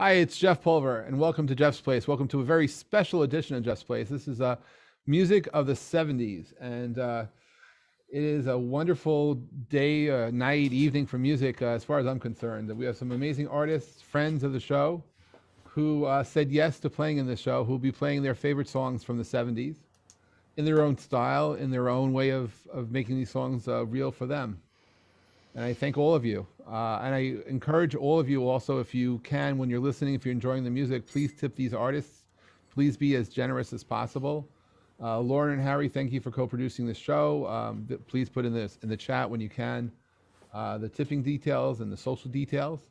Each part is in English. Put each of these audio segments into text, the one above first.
Hi, it's Jeff Pulver, and welcome to Jeff's Place. Welcome to a very special edition of Jeff's Place. This is uh, music of the 70s, and uh, it is a wonderful day, uh, night, evening for music, uh, as far as I'm concerned. We have some amazing artists, friends of the show, who uh, said yes to playing in the show, who will be playing their favorite songs from the 70s in their own style, in their own way of, of making these songs uh, real for them. And I thank all of you. Uh, and I encourage all of you also, if you can, when you're listening, if you're enjoying the music, please tip these artists. Please be as generous as possible. Uh, Lauren and Harry, thank you for co-producing this show. Um, th- please put in this in the chat when you can uh, the tipping details and the social details.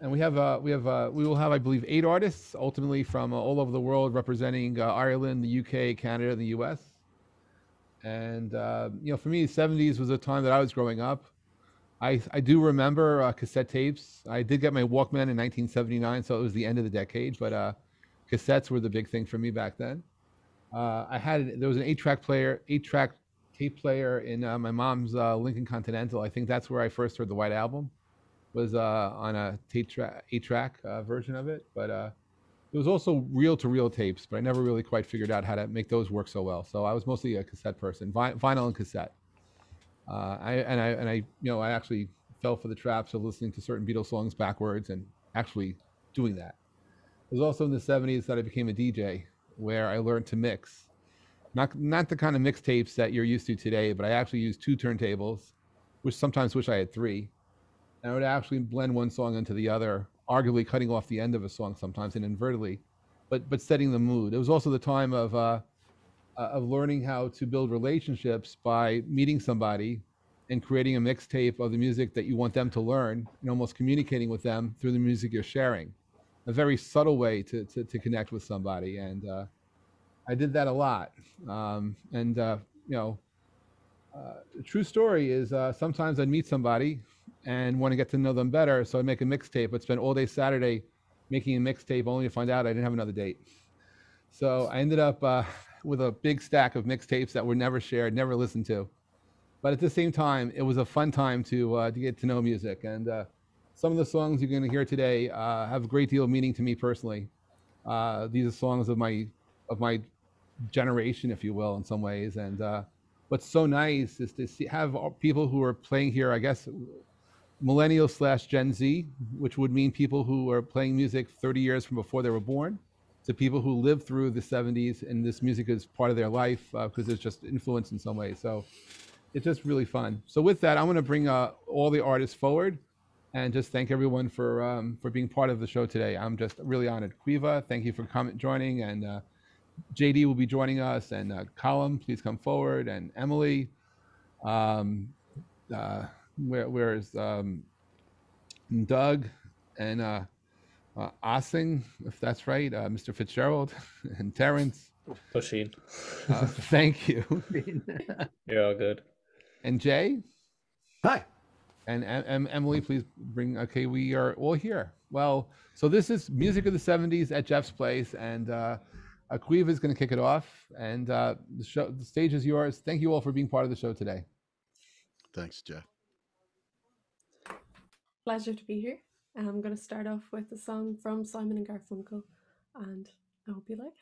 And we have uh, we have uh, we will have I believe eight artists ultimately from uh, all over the world representing Ireland, the UK, Canada, and the US. And you know, for me, the 70s was a time that I was growing up. I, I do remember uh, cassette tapes. I did get my Walkman in 1979, so it was the end of the decade. But uh, cassettes were the big thing for me back then. Uh, I had there was an eight-track player, eight-track tape player in uh, my mom's uh, Lincoln Continental. I think that's where I first heard the White Album. Was uh, on a tape track, eight-track version of it. But uh, there was also reel-to-reel tapes, but I never really quite figured out how to make those work so well. So I was mostly a cassette person, vi- vinyl and cassette. Uh, I and I and I you know I actually fell for the traps of listening to certain Beatles songs backwards and actually doing that. It was also in the 70s that I became a DJ where I learned to mix. Not not the kind of mixtapes that you're used to today, but I actually used two turntables, which sometimes wish I had three. And I would actually blend one song into the other, arguably cutting off the end of a song sometimes and inadvertently, but but setting the mood. It was also the time of uh, uh, of learning how to build relationships by meeting somebody and creating a mixtape of the music that you want them to learn and almost communicating with them through the music you're sharing. A very subtle way to, to, to connect with somebody. And uh, I did that a lot. Um, and, uh, you know, uh, the true story is uh, sometimes I'd meet somebody and want to get to know them better. So I'd make a mixtape, but spend all day Saturday making a mixtape only to find out I didn't have another date. So I ended up uh, with a big stack of mixtapes that were never shared, never listened to. But at the same time, it was a fun time to uh, to get to know music. And uh, some of the songs you're going to hear today uh, have a great deal of meaning to me personally. Uh, these are songs of my of my generation, if you will, in some ways. And uh, what's so nice is to see, have people who are playing here. I guess millennial slash Gen Z, which would mean people who are playing music 30 years from before they were born, to people who lived through the 70s and this music is part of their life because it's just influenced in some way. So it's just really fun. So with that, I'm going to bring uh, all the artists forward and just thank everyone for um, for being part of the show today. I'm just really honored. Caoimhe, thank you for coming, joining, and uh, JD will be joining us, and uh, Colm, please come forward, and Emily. Um, uh, where where is um, Doug and uh, Oisin, if that's right, uh, Mr. Fitzgerald and Terence. Pushing. Uh, thank you, You're all good. and Jay. Hi. And em- em- Emily, please bring. Okay, we are all here. Well, so this is music of the '70s at Jeff's place, and uh, Aquiva is going to kick it off. And uh, the show, the stage is yours. Thank you all for being part of the show today. Thanks, Jeff. Pleasure to be here. I'm going to start off with a song from Simon and Garfunkel, and I hope you like it.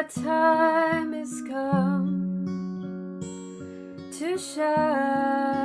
Your time has come to shine.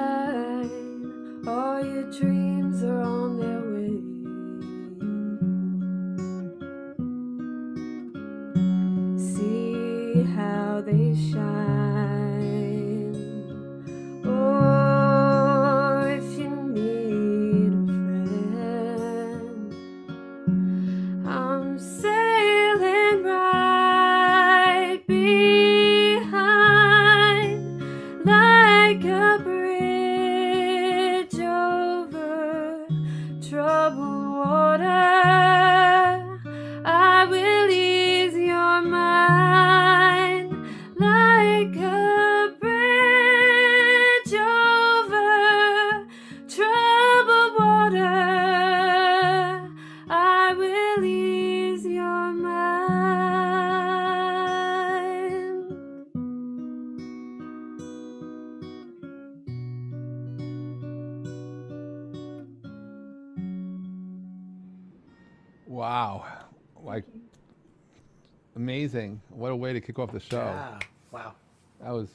Kick off the show. Yeah. Wow. That was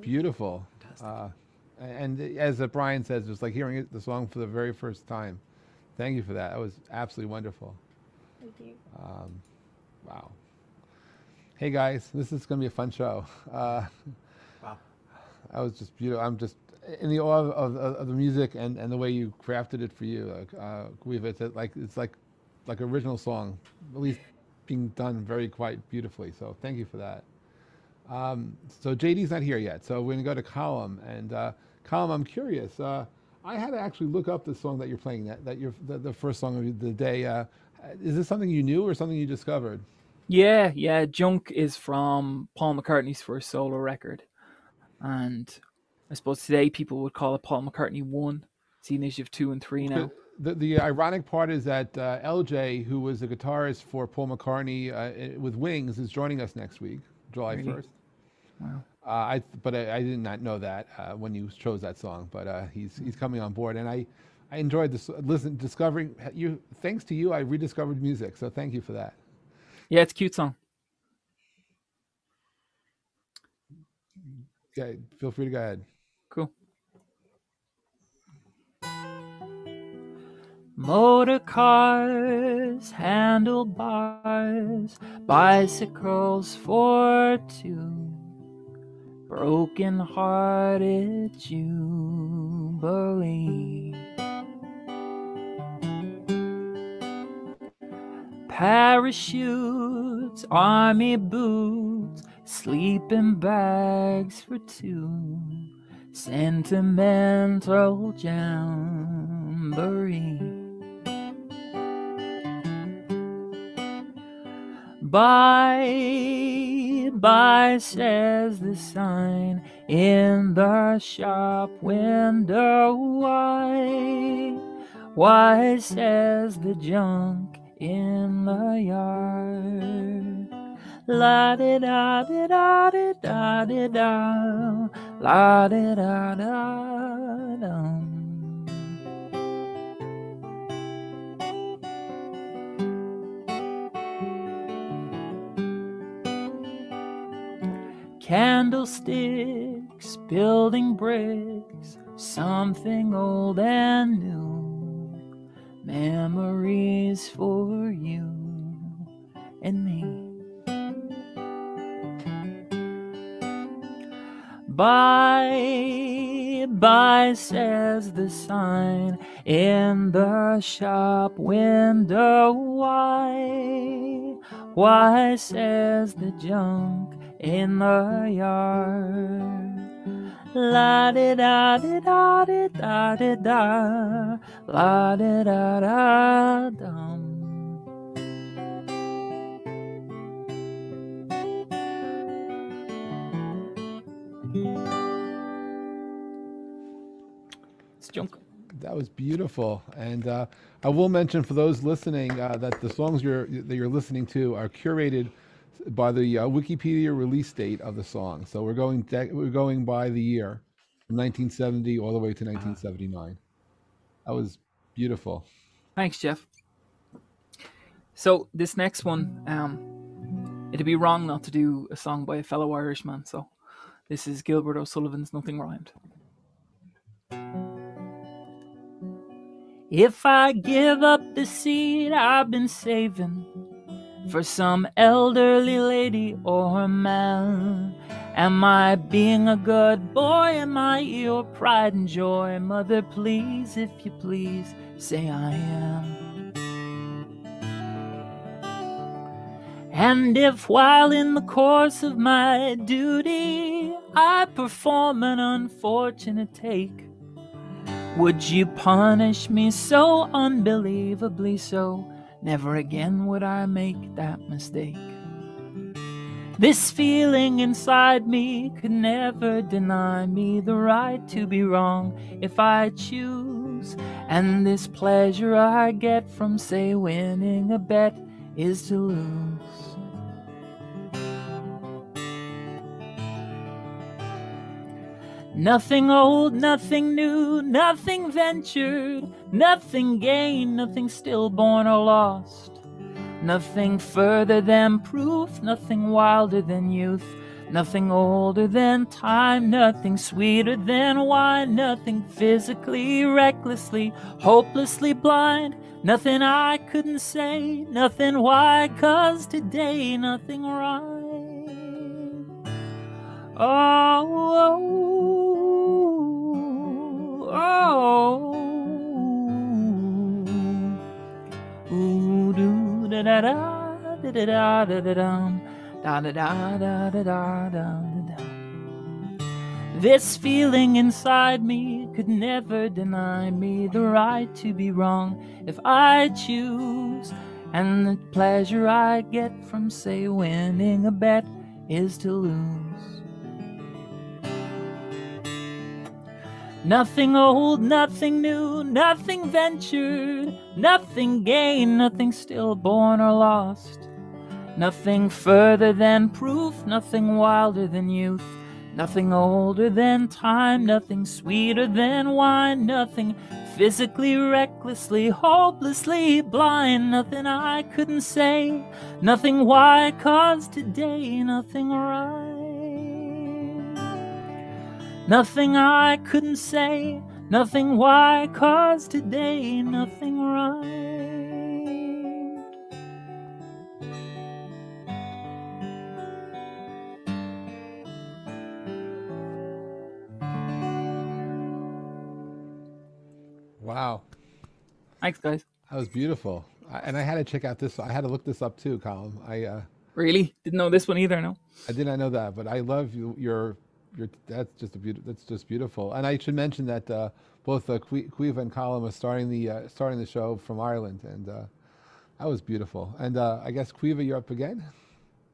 beautiful. Uh, and as uh, Brian says, it was like hearing the song for the very first time. Thank you for that. That was absolutely wonderful. Thank you. Um, wow. Hey guys, this is going to be a fun show. Uh, Wow. that was just beautiful. I'm just in the awe of, of, of the music and, and the way you crafted it for you. Like, uh, Caoimhe, it's like it's like like original song, at least being done very quite beautifully. So thank you for that. Um, so JD's not here yet, so we're gonna go to Colm and uh, Colm. I'm curious. Uh, I had to actually look up the song that you're playing. That that you're the, the first song of the day. Uh, is this something you knew or something you discovered? Yeah, yeah. Junk is from Paul McCartney's first solo record. And I suppose today people would call it Paul McCartney 1, seeing as you have 2 and 3 now. The, the, the ironic part is that uh, LJ, who was a guitarist for Paul McCartney uh, with Wings, is joining us next week, July Really? 1st. Wow. Uh, I, but I, I did not know that uh, when you chose that song. But uh, he's he's coming on board, and I, I enjoyed this. Listen, discovering you. Thanks to you, I rediscovered music. So thank you for that. Yeah, it's a cute song. Okay, feel free to go ahead. Motor cars, handlebars, bicycles for two, broken hearted jubilee. Parachutes, army boots, sleeping bags for two, sentimental jamboree. Bye, bye, says the sign in the shop window. Why, why, says the junk in the yard. La di da di da di da di da, la di da da dum. Candlesticks, building bricks, something old and new. Memories for you and me. Bye, bye, says the sign in the shop window. Why, why, says the junk in the yard. La di da di da di da di da, la di da da dum. It's junk. That was beautiful, and uh, I will mention for those listening uh, that the songs you're that you're listening to are curated by the uh, Wikipedia release date of the song. So we're going dec we're going by the year from 1970 all the way to 1979. That was beautiful. Thanks, Jeff. So this next one, um, it'd be wrong not to do a song by a fellow Irishman. So this is Gilbert O'Sullivan's "Nothing Rhymed." If I give up the seed I've been saving for some elderly lady or man, am I being a good boy? Am I your pride and joy? Mother, please, if you please, say I am. And if while in the course of my duty I perform an unfortunate take, would you punish me so unbelievably so? Never again would I make that mistake. This feeling inside me could never deny me the right to be wrong if I choose. And this pleasure I get from, say, winning a bet is to lose. Nothing old, nothing new, nothing ventured, nothing gained, nothing stillborn or lost. Nothing further than proof, nothing wilder than youth, nothing older than time, nothing sweeter than wine, nothing physically, recklessly, hopelessly blind, nothing I couldn't say, nothing why, cause today nothing right. Oh, oh, oh, ooh, doo, da da da da da da da da da da da da da da da da. This feeling inside me could never deny me the right to be wrong if I choose. And the pleasure I get from, say, winning a bet is to lose. Nothing old, nothing new, nothing ventured, nothing gained, nothing stillborn or lost. Nothing further than proof, nothing wilder than youth, nothing older than time, nothing sweeter than wine, nothing physically, recklessly, hopelessly blind, nothing I couldn't say, nothing why, cause today nothing right. Nothing I couldn't say, nothing why, cause today nothing right. Wow, Thanks, guys. that was beautiful. I, and I had to check out this. I had to look this up too, Colm. I uh, Really? Didn't know this one either, no? I did not know that, but I love you, your your. That's just a beautiful. That's just beautiful. And I should mention that uh, both uh, Que- Caoimhe and Colm are starting the uh, starting the show from Ireland, and uh, that was beautiful. And uh, I guess Caoimhe, you're up again.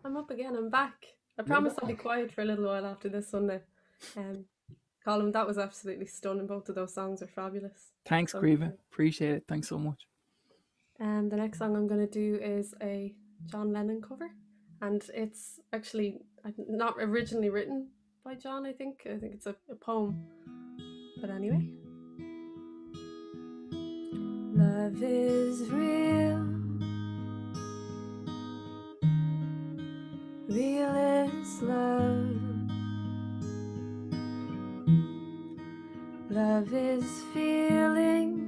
I'm up again. I'm back. I promise I'll be quiet for a little while after this Sunday. Um, Colm, that was absolutely stunning. Both of those songs are fabulous. Thanks, So Grieva. Appreciate it. Thanks so much. And the next song I'm going to do is a John Lennon cover, and it's actually uh, not originally written by John. I think I think it's a, a poem, but anyway. Love is real. Real is love. Love is feeling. Feeling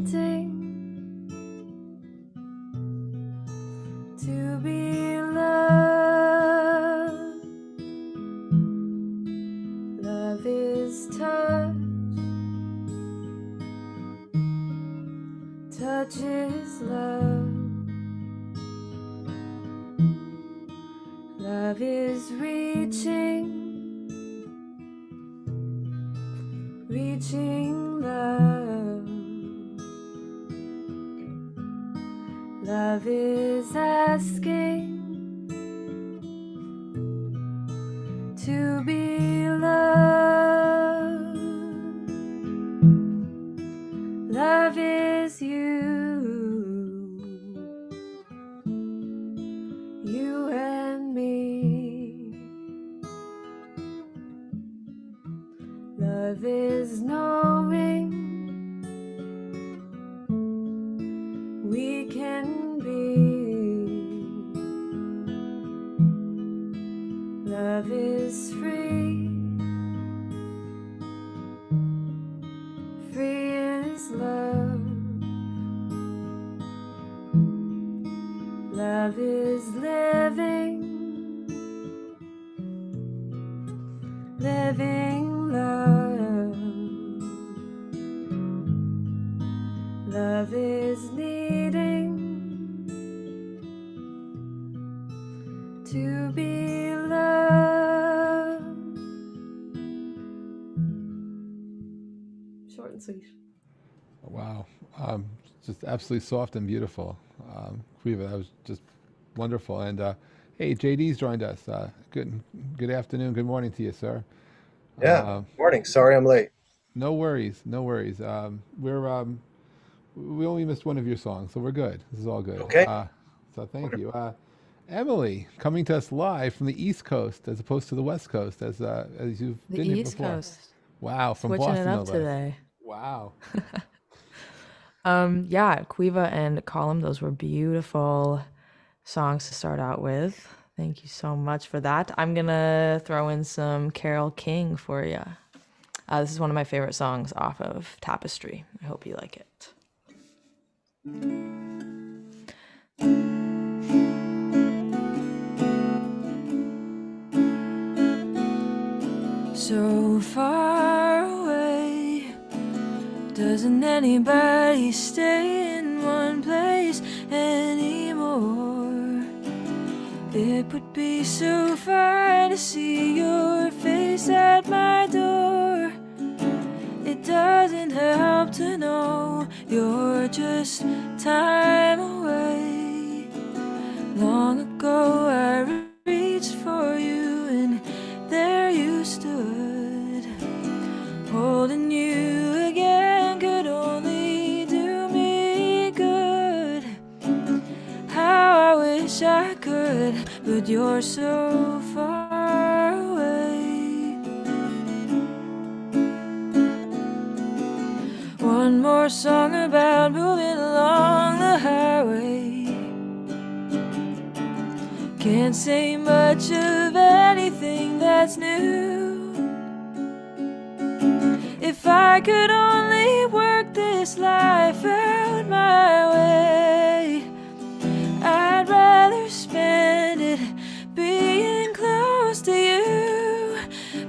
wanting Living love. Love is needing to be loved. Short and sweet. Wow. Um, just absolutely soft and beautiful. Um, that was just wonderful. And uh, hey, JD's joined us. Uh, good, good afternoon, good morning to you, sir. Yeah. Uh, Morning. Sorry I'm late. no worries, no worries. Um, we're um, we only missed one of your songs, so we're good. This is all good. Okay. Uh, so thank you. Uh, Emily, coming to us live from the East Coast as opposed to the West Coast, as uh, as you've The been here East before. Coast. Wow, from Switching Boston it up less. today. Wow. Um, yeah, Caoimhe and Colm, those were beautiful songs to start out with. Thank you so much for that. I'm gonna throw in some Carole King for you. Uh, this is one of my favorite songs off of Tapestry. I hope you like it. So far away, doesn't anybody stay in one place anymore? It would be so fine to see your face at my door. It doesn't help to know you're just time away. Long ago, I reached for you, and there you stood. Holding you I could, but you're so far away. One more song about moving along the highway. Can't say much of anything that's new. If I could only work this life out my way,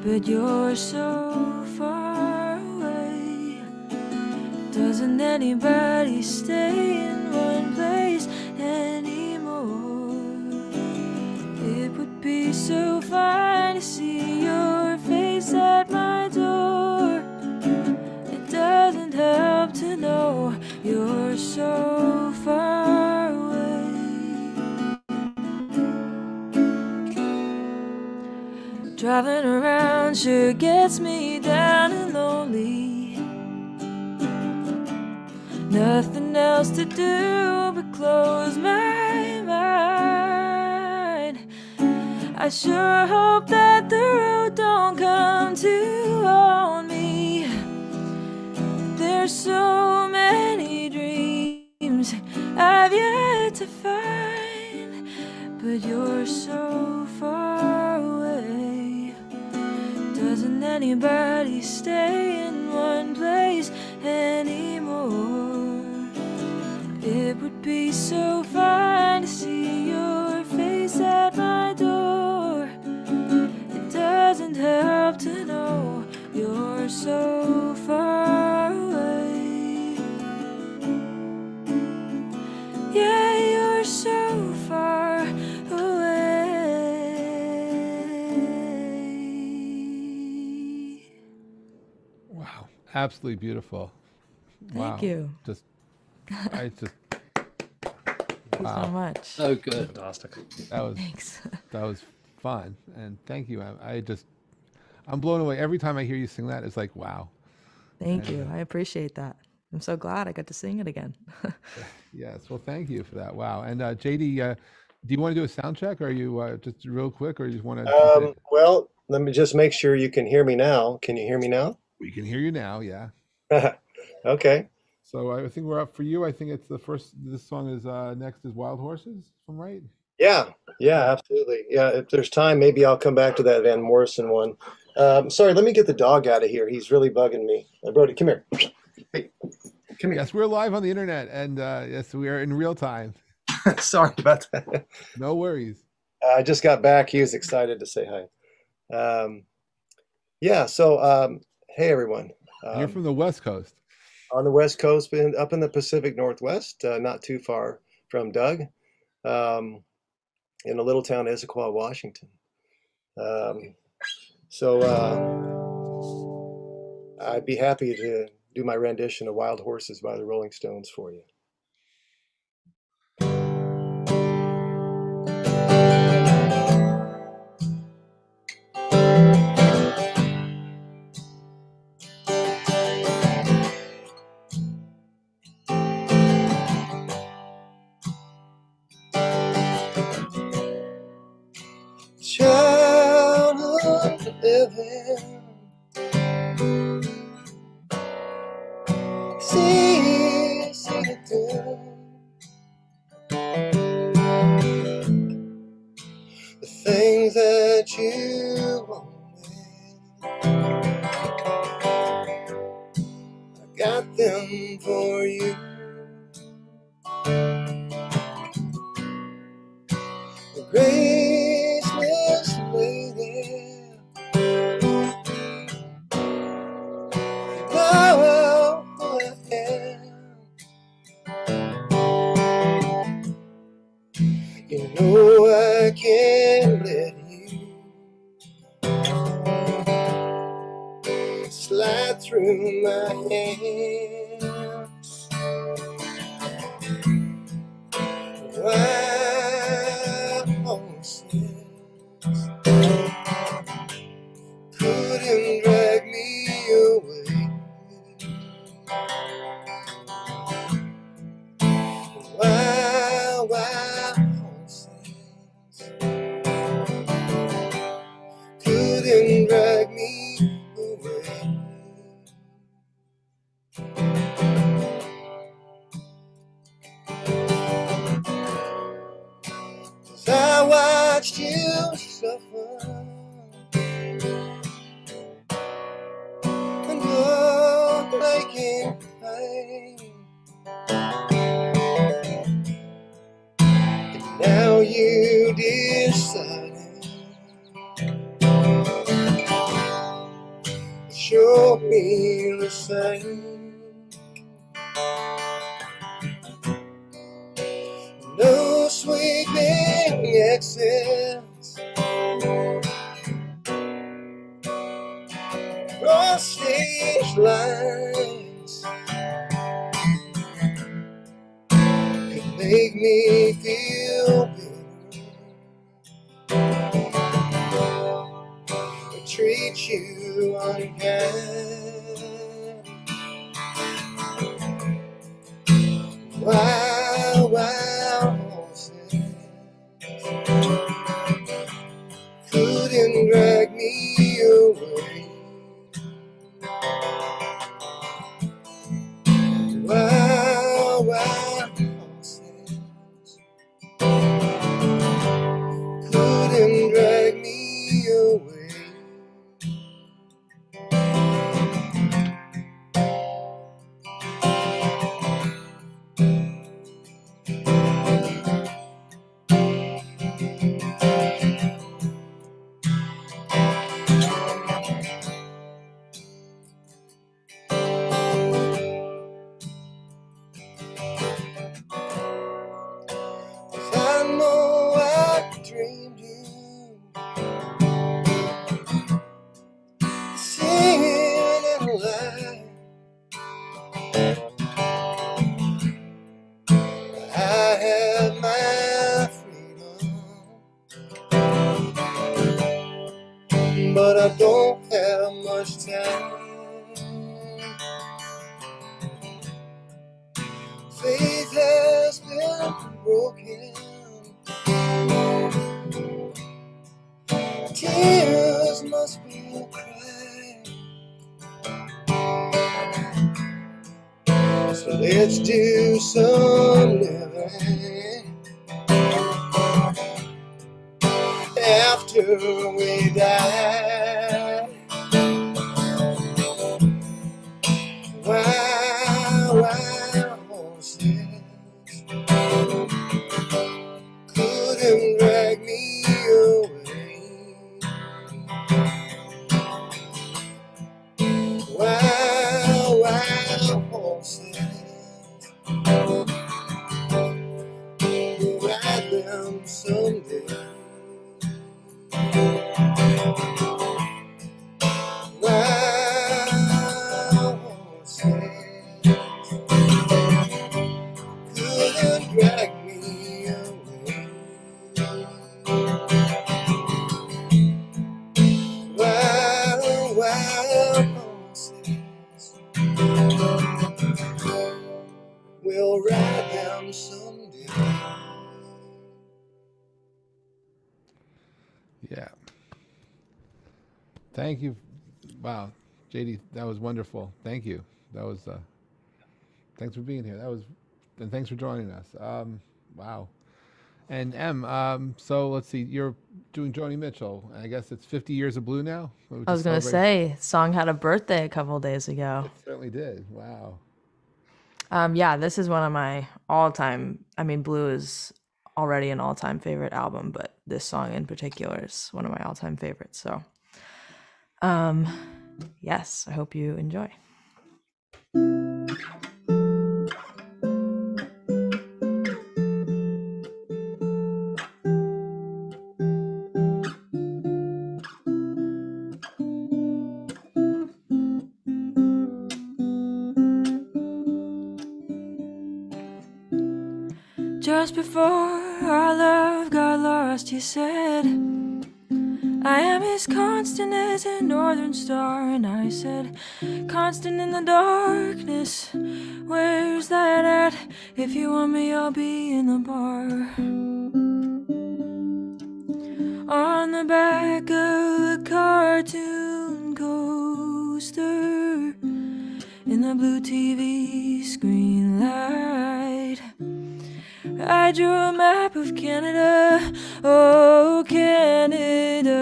But you're so far away. Doesn't anybody stay in one place anymore? It would be so fine to see your face at my door. It doesn't help to know you're so far Driving around sure gets me down and lonely. Nothing else to do but close my mind. I sure hope that the road don't come to own me. There's so many dreams I've yet to find, but you're so far away. Doesn't anybody stay in one place anymore? It would be so fine to see your face at my door. It doesn't help to know you're so far absolutely beautiful. Thank wow. you. Just, I just, Thank you so much. So good. Fantastic. that was Thanks. that was fun, and thank you. I, I just, I'm blown away every time I hear you sing that. It's like wow. Thank And, you. uh, I appreciate that. I'm so glad I got to sing it again. Yes. Well, thank you for that. Wow. And uh, JD, uh, do you want to do a sound check, or are you uh, just real quick, or you just want to? Um, well, let me just make sure you can hear me now. Can you hear me now? We can hear you now. Yeah. okay. So I think we're up for you. I think it's the first. This song is uh, next is Wild Horses. If I'm right. Yeah. Yeah. Absolutely. Yeah. If there's time, maybe I'll come back to that Van Morrison one. Um, sorry. Let me get the dog out of here. He's really bugging me. Uh, Brody, come here. Hey, come here. Yes, we're live on the internet, and uh, yes, we are in real time. sorry about that. No worries. I just got back. He was excited to say hi. Um, yeah. So, um, hey, everyone. You're Um, from the West Coast. on the West Coast, been up in the Pacific Northwest, uh, not too far from Doug, um, in a little town, Issaquah, Washington. Um, so uh, I'd be happy to do my rendition of Wild Horses by the Rolling Stones for you. Thank you. Wow, JD, that was wonderful. Thank you. That was. Uh, thanks for being here. That was, and thanks for joining us. Um, wow. And M, um, so let's see. You're doing Joni Mitchell. I guess it's 50 years of blue now. I was gonna say, song had a birthday a couple days ago. It certainly did. Wow. Um, yeah, this is one of my all-time. I mean, Blue is already an all-time favorite album, but this song in particular is one of my all-time favorites. So, um, yes, I hope you enjoy. Just before our love got lost, you said, star. And I said, Constant in the darkness, where's that at? If you want me, I'll be in the bar. On the back of a cartoon coaster, in the blue TV screen light. I drew a map of Canada, oh Canada,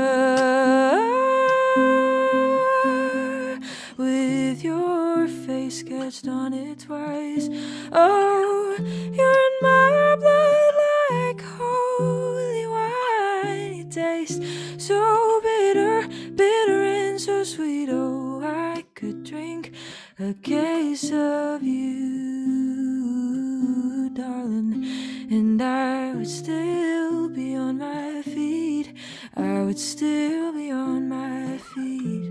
sketched on it twice. Oh, you're in my blood like holy wine. Taste so bitter, bitter and so sweet. Oh, I could drink a case of you, darling, and I would still be on my feet. I would still be on my feet.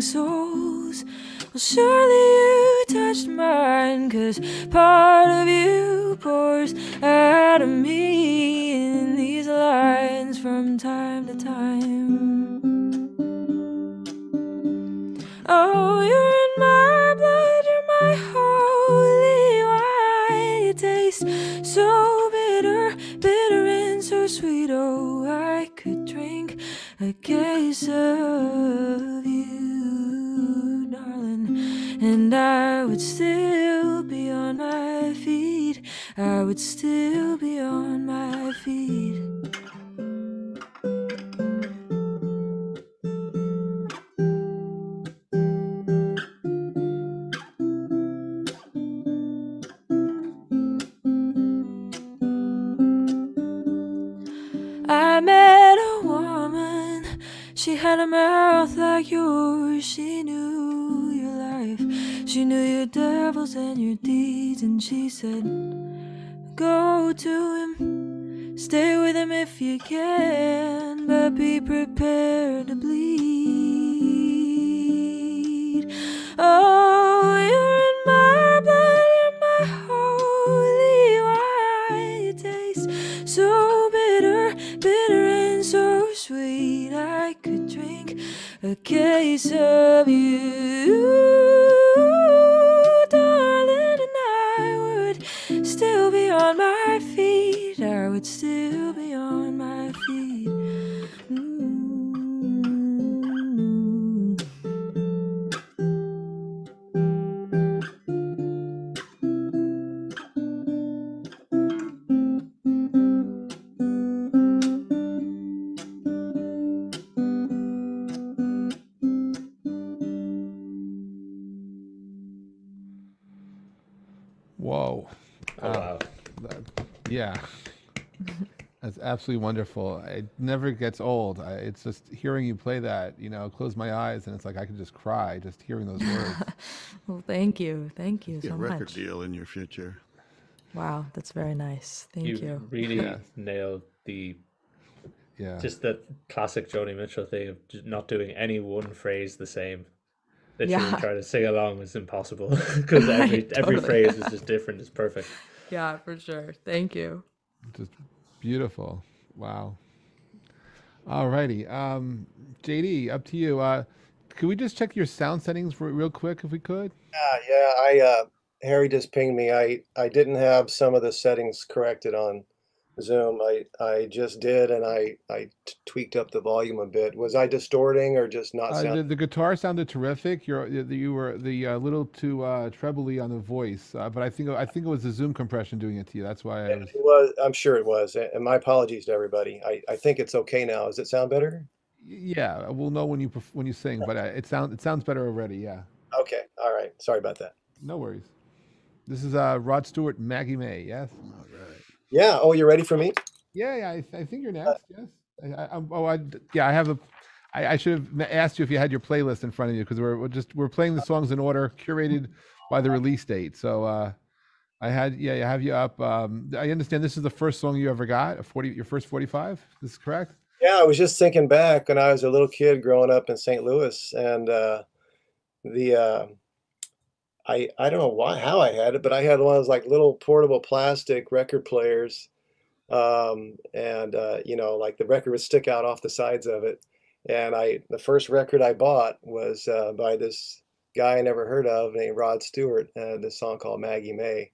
Souls. Well, surely you touched mine, cause part of you pours out of me in these lines from time to time. Oh, you're in my blood, you're my holy wine. You taste so bitter, bitter and so sweet. Oh, I could drink a case of you, and I would still be on my feet. I would still be on my feet. Said, Go to him. Stay with him if you can. But be prepared absolutely wonderful. It never gets old. I, it's just hearing you play that, you know, close my eyes and it's like I could just cry just hearing those words. Well, thank you. Thank you Get so a record much. deal in your future. Wow, that's very nice. Thank you, you. really Yeah. nailed the Yeah. just the classic Joni Mitchell thing of not doing any one phrase the same. Literally Yeah. trying to sing along is impossible because every Right, every totally. phrase is just different. It's perfect. Yeah, for sure. Thank you. just beautiful. Wow. Alrighty. Um, JD, up to you. Uh, could we just check your sound settings re- real quick if we could? Yeah, yeah. I uh, Harry just pinged me. I I didn't have some of the settings corrected on Zoom. I I just did, and I I t- tweaked up the volume a bit. Was I distorting or just not Uh, the, the guitar sounded terrific. You're, you you were the uh, little too uh, trebly on the voice, uh, but I think I think it was the Zoom compression doing it to you. That's why I It was. was. I'm sure it was. And my apologies to everybody. I I think it's okay now. Does it sound better? Yeah, we'll know when you when you sing, but uh, it sounds it sounds better already. Yeah, Okay. All right. Sorry about that. no worries. This is uh, Rod Stewart, Maggie May. Yes. Yeah. Oh, you're ready for me? Yeah, yeah. I, I think you're next. Yes. I, I, oh, I, yeah. I have a. I, I should have asked you if you had your playlist in front of you because we're, we're just we're playing the songs in order, curated by the release date. So uh, I had yeah, I have you up. Um, I understand this is the first song you ever got. A forty, your first forty-five. This is correct. Yeah, I was just thinking back when I was a little kid growing up in St. Louis, and uh, the uh, I I don't know why how I had it, but I had one of those like little portable plastic record players, um, and uh, you know, like the record would stick out off the sides of it. And I the first record I bought was uh, by this guy I never heard of named Rod Stewart, uh, this song called Maggie May,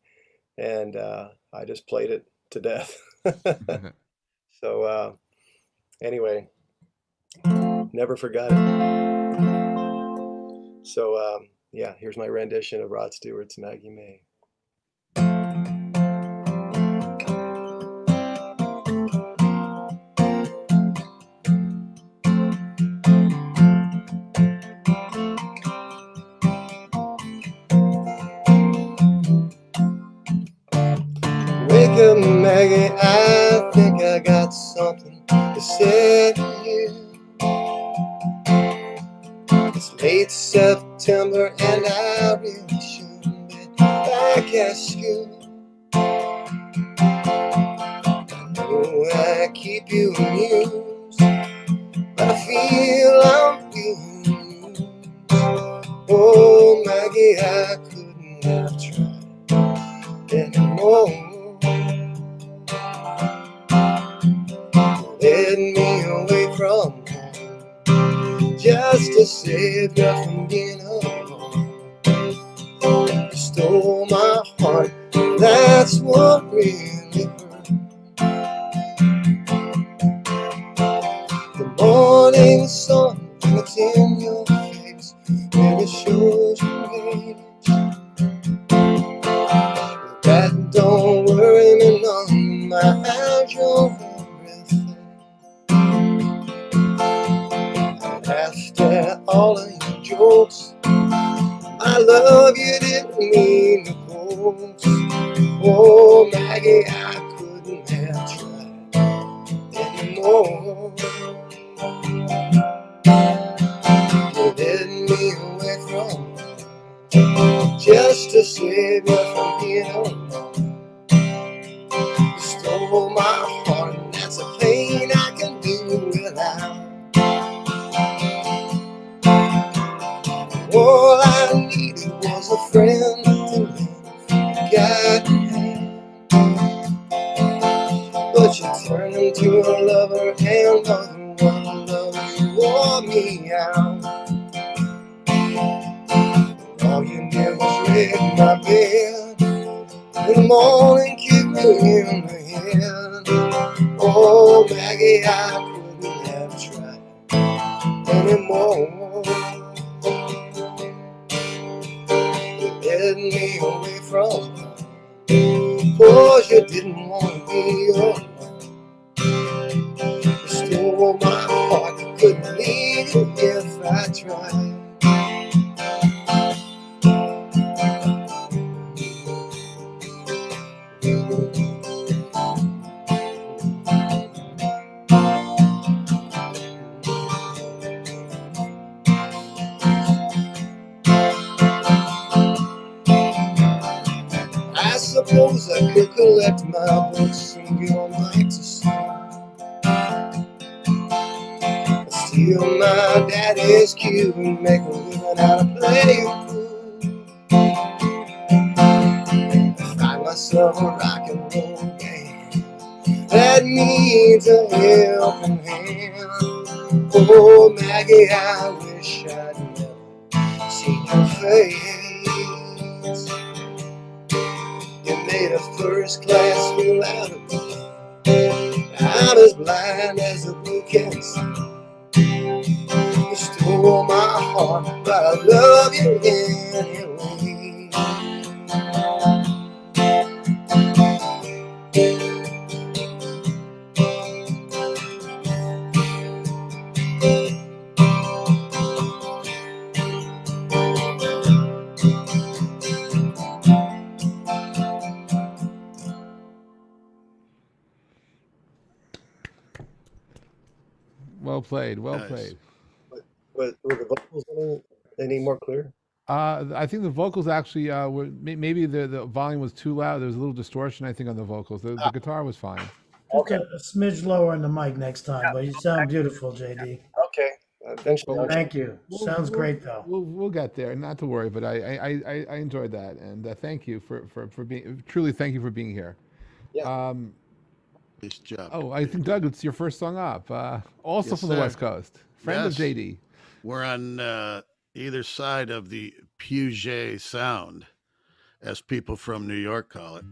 and uh, I just played it to death. so uh, anyway, never forgot it. So um, yeah, here's my rendition of Rod Stewart's Maggie May. Wake up, Maggie, I think I got something to say I really should be back at school. I know I keep you amused, but I feel I'm used. Oh, Maggie, I couldn't have tried anymore. Led me away from home just to save you from being stole my heart, that's what really hurt. The morning sun, when it's in your face, and it shows your age. But that don't worry me none, my eyes, you're everything. And after all of your jokes, I love you didn't mean to coax. Oh, Maggie, I couldn't have tried anymore. You led me away from home just to save you from being alone. You stole my heart, and that's a pain I can do without. All I was a friend to lend a guiding hand. But you turned into a lover and wasn't one lover. You wore me out. All you did was raid my bed. In the morning, keep me in the head. Oh, Maggie, I couldn't have tried anymore. From you didn't want to be alone. Oh. You stole my heart, couldn't leave if I tried. I I could collect my books and get on night to sleep. Steal my daddy's cube and make a living out of playing pool. Find myself a rock and roll band that needs a helping hand. Oh, Maggie, I wish I'd never seen your face. Made a first class fool out of me. I'm as blind as a blue can see. You stole my heart, but I love you anyway. Played. Well Nice. played. Were, were the vocals any, any more clear? Uh, I think the vocals actually uh, were maybe the, the volume was too loud. There was a little distortion, I think, on the vocals. The, the guitar was fine. Just a, a smidge lower on the mic next time, but you sound beautiful, JD. Okay. Eventually, I'll Thank you. We'll- Sounds we'll- great, though. We'll, we'll get there. Not to worry, but I I, I, I- I enjoyed that, and uh, thank you for, for, for being truly thank you for being here. Yeah. Um, Nice job. oh, I think Doug, it's your first song up. Uh, also Yes, from the sir. West Coast, friend of JD. We're on uh, either side of the Puget Sound, as people from New York call it.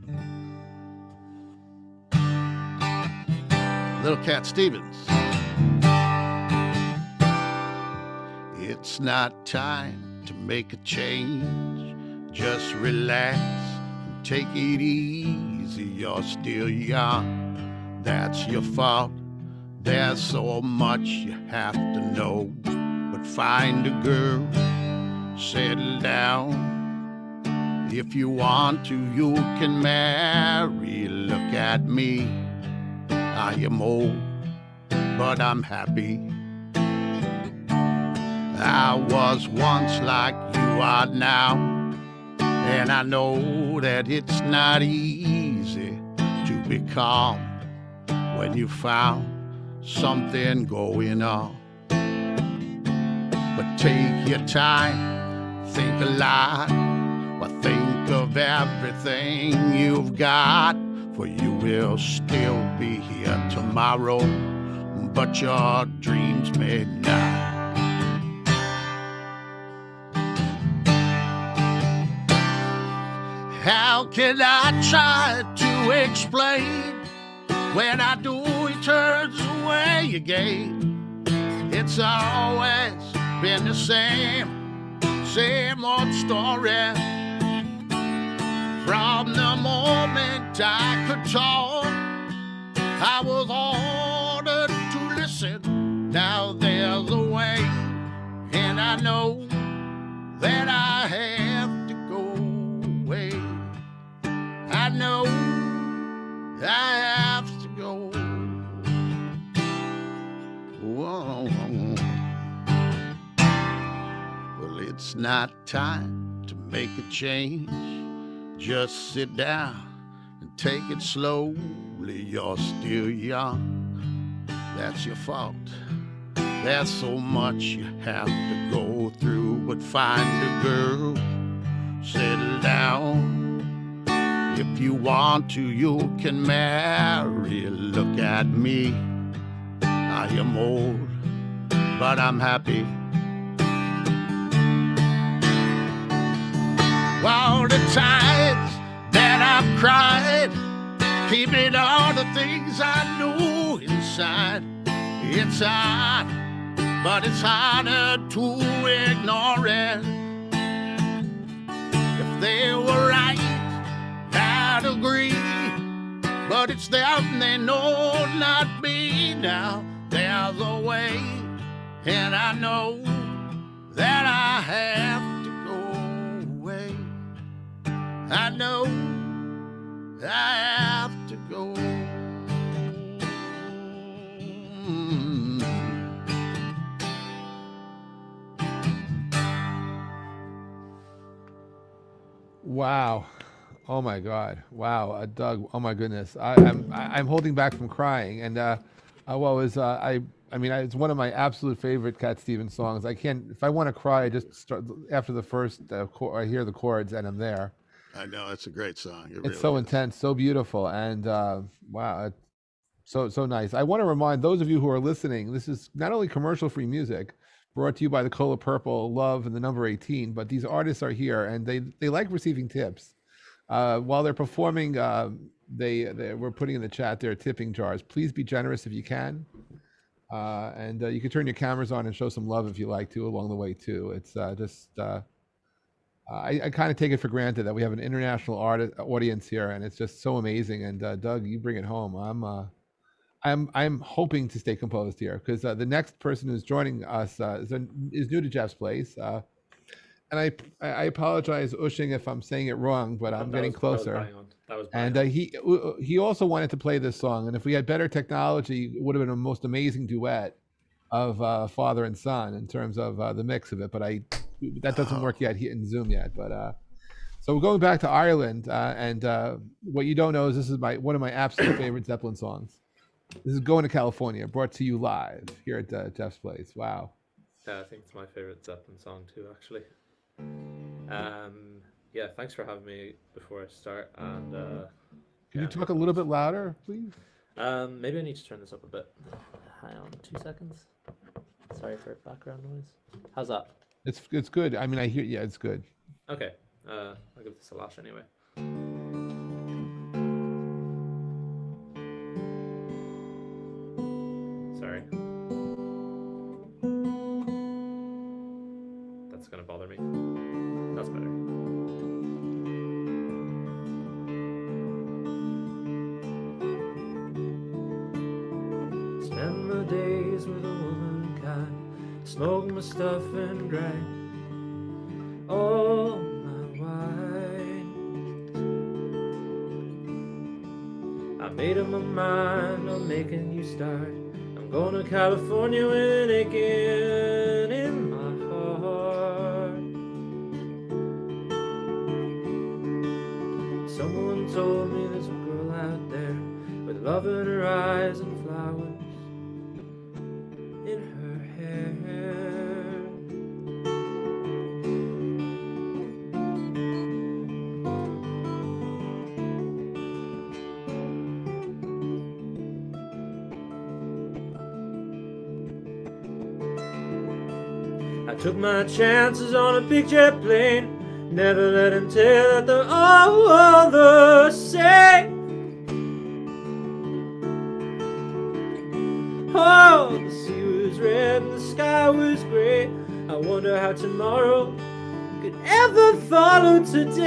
Little Cat Stevens. It's not time to make a change. Just relax and take it easy. You're still young. That's your fault. There's so much you have to know. But find a girl, settle down. If you want to, you can marry. Look at me. I am old, but I'm happy. I was once like you are now, and I know that it's not easy to be calm when you found something going on. But take your time, think a lot, but think of everything you've got, for you will still be here tomorrow, but your dreams may not. How can I try to explain when I do he turns away again? It's always been the same, same old story. From the moment I could talk, I was ordered to listen. Now there's a way, and I know that I have to go away. I know I have Whoa. Well, it's not time to make a change. Just sit down and take it slowly. You're still young. That's your fault. There's so much you have to go through, but find a girl, settle down. If you want to, you can marry. Look at me. I am old, but I'm happy. All the times that I've cried, keeping all the things I knew inside. It's hard, but it's harder to ignore it. If they were right, I'd agree. But it's them they know, not me. Now there's a way, and I know that I have to go away. I know I have to go. Wow. Oh my God. Wow. Uh, Doug. Oh my goodness. I, I'm I- I'm holding back from crying. And uh, uh well, was uh, I I mean I, it's one of my absolute favorite Cat Stevens songs. I can't if I want to cry, I just start after the first uh, chor- I hear the chords and I'm there. I know it's a great song. It It's really so is. intense, so beautiful, and uh, wow, so so nice. I want to remind those of you who are listening, this is not only commercial-free music brought to you by the Cola Purple, Love, and the Number 18, but these artists are here and they they like receiving tips. Uh, while they're performing, uh, they, they we're putting in the chat their tipping jars. Please be generous if you can. Uh, and uh, you can turn your cameras on and show some love if you like to along the way too. It's uh, just I, I kind of take it for granted that we have an international art audience here, and it's just so amazing. And Doug, you bring it home. I'm I'm I'm hoping to stay composed here because the next person who's joining us is, a, is new to Jeff's place. And I I apologize, Oisin, if I'm saying it wrong, but I'm That getting was- closer. That was And uh, he he also wanted to play this song, and if we had better technology, it would have been a most amazing duet of uh, father and son in terms of uh, the mix of it. But I that doesn't work yet here in Zoom yet. But uh, so we're going back to Ireland, uh, and uh, what you don't know is this is my one of my absolute favorite Zeppelin songs. This is "Going to California," brought to you live here at uh, Jeff's place. Wow. Yeah, I think it's my favorite Zeppelin song too, actually. Um, yeah, thanks for having me before I start. And uh, Can yeah, you talk a little bit louder, please? um, maybe I need to turn this up a bit. Hang on, two seconds. Sorry for background noise. How's that? It's it's good. I mean, I hear. Yeah, it's good. Okay, uh, I'll give this a lash anyway. Of my mind on making you start. I'm going to California again in my heart. Someone told me there's a girl out there with love in her eyes and took my chances on a big jet plane. Never let him tell that they're all the same. Oh, the sea was red and the sky was gray. I wonder how tomorrow could ever follow today.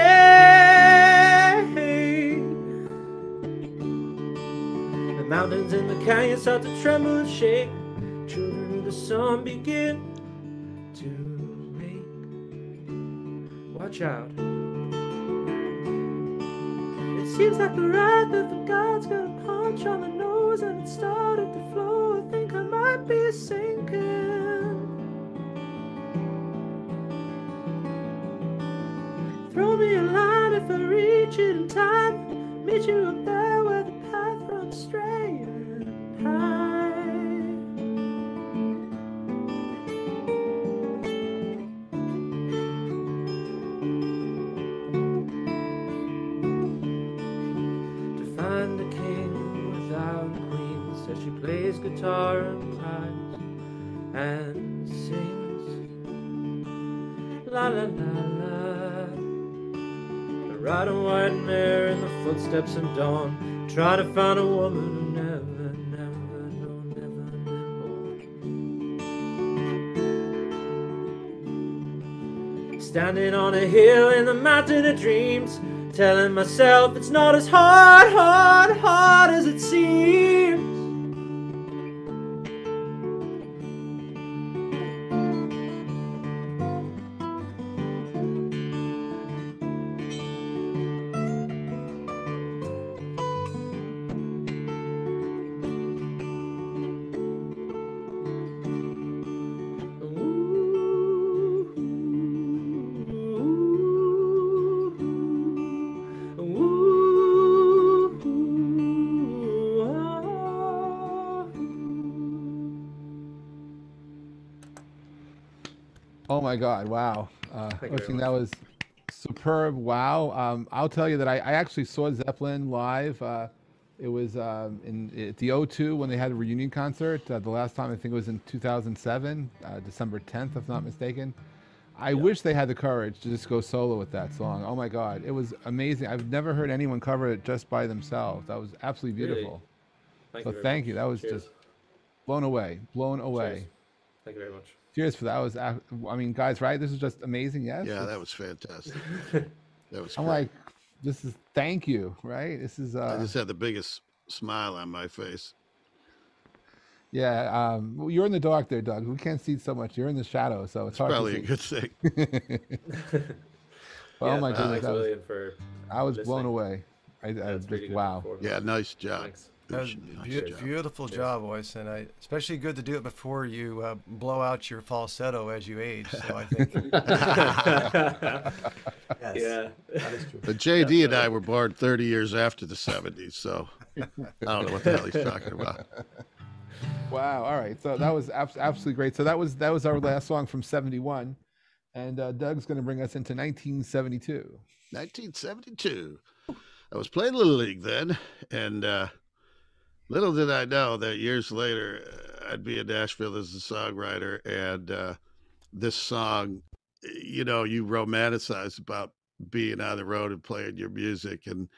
The mountains and the canyons start to tremble and shake. Children of the sun begin Watch out. It seems like the wrath of the gods got a punch on the nose and it started to flow. I think I might be sinking. Throw me a line if I reach it in time. Meet you up there where the path runs straight A and white mare in the footsteps of dawn. Trying to find a woman who never, never, no, never, never. Standing on a hill in the mountain of dreams, telling myself it's not as hard, hard, hard as it seems. My God! Wow, uh, you that was superb. Wow. Um, I'll tell you that I, I actually saw Zeppelin live. Uh, it was um, in at the O2 when they had a reunion concert. Uh, the last time I think it was in 2007, uh, December 10th, if not mistaken. I wish they had the courage to just go solo with that song. Oh my God, it was amazing. I've never heard anyone cover it just by themselves. That was absolutely Really? beautiful. Thank So very thank much. you. That was Cheers. just blown away, blown away. Cheers. Thank you very much. Cheers for that. That was, a- I mean, guys, right? This is just amazing. Yes. Yeah, that was fantastic. That was I'm great. like, this is thank you, right? This is I uh, just had the biggest smile on my face. yeah. Um, well, you're in the dark there, Doug. We can't see so much. You're in the shadow, so it's It's hard probably a good thing. oh Yeah, my thanks, goodness, I was, William, for I was blown away. I, I That's just wow. Yeah, nice job. Thanks. That was Nice beau- job. beautiful Cheers. job, Royce, and I especially good to do it before you uh, blow out your falsetto as you age. So I think yes, Yeah. that is true. But JD and I were born 30 years after the 70s, so I don't know what the hell he's talking about. Wow. All right. So that was abs- absolutely great. So that was that was our last song from '71, and uh, Doug's going to bring us into 1972. 1972. I was playing Little League then, and uh, little did I know that years later uh, I'd be in Nashville as a songwriter, and uh, this song, you know, you romanticize about being on the road and playing your music, and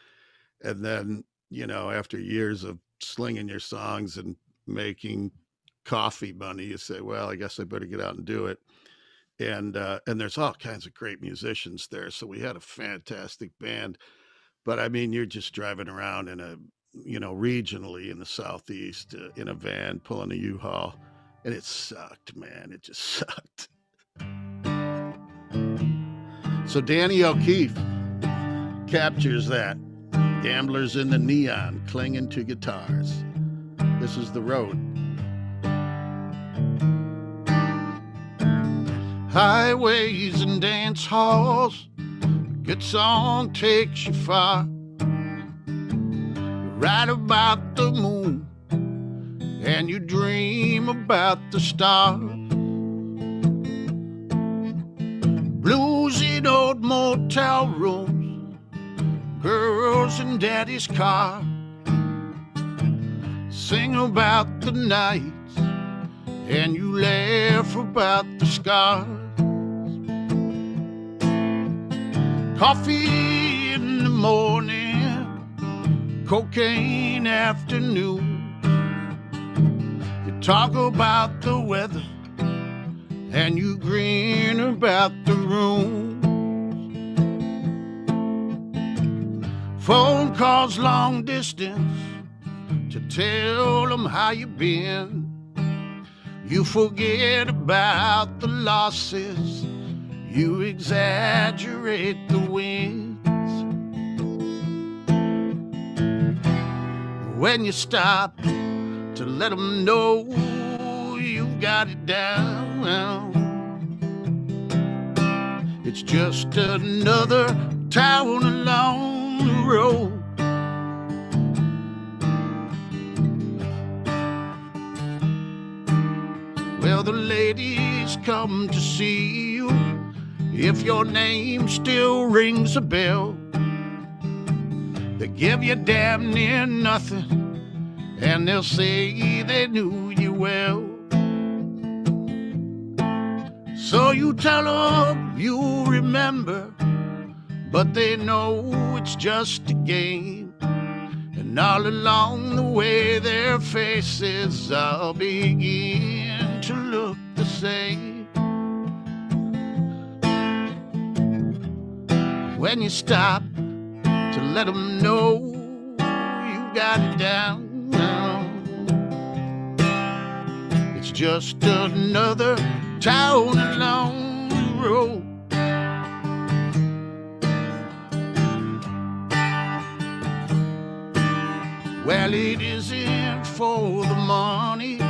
and then you know after years of slinging your songs and making coffee money, you say, well, I guess I better get out and do it and uh, and there's all kinds of great musicians there. So we had a fantastic band. But I mean, you're just driving around in a you know regionally in the southeast uh, in a van pulling a U-Haul, and it sucked, man. It just sucked. So Danny O'Keefe captures that. Gamblers in the neon clinging to guitars. This is the road. highways and dance halls. Good song takes you far. Write about the moon and you dream about the stars. Blues in old motel rooms, girls in daddy's car. Sing about the nights and you laugh about the scars. Coffee in the morning, cocaine afternoon. You talk about the weather and you grin about the room. Phone calls long distance to tell them how you've been. You forget about the losses, you exaggerate the wins. When you stop to let them know you've got it down, it's just another town along the road. Well, the ladies come to see you if your name still rings a bell. Give you damn near nothing, and they'll say they knew you well. So you tell them you remember, but they know it's just a game. And all along the way, their faces all begin to look the same. When you stop to let them know you got it down, it's just another town along the road. Well, it isn't for the money,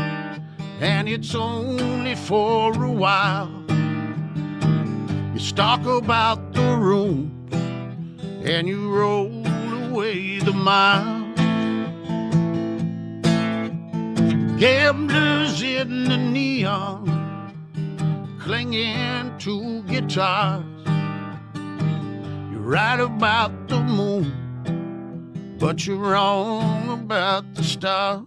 and it's only for a while. You talk about the room, and you roll away the miles. Gamblers in the neon, clinging to guitars. You write about the moon but you're wrong about the stars.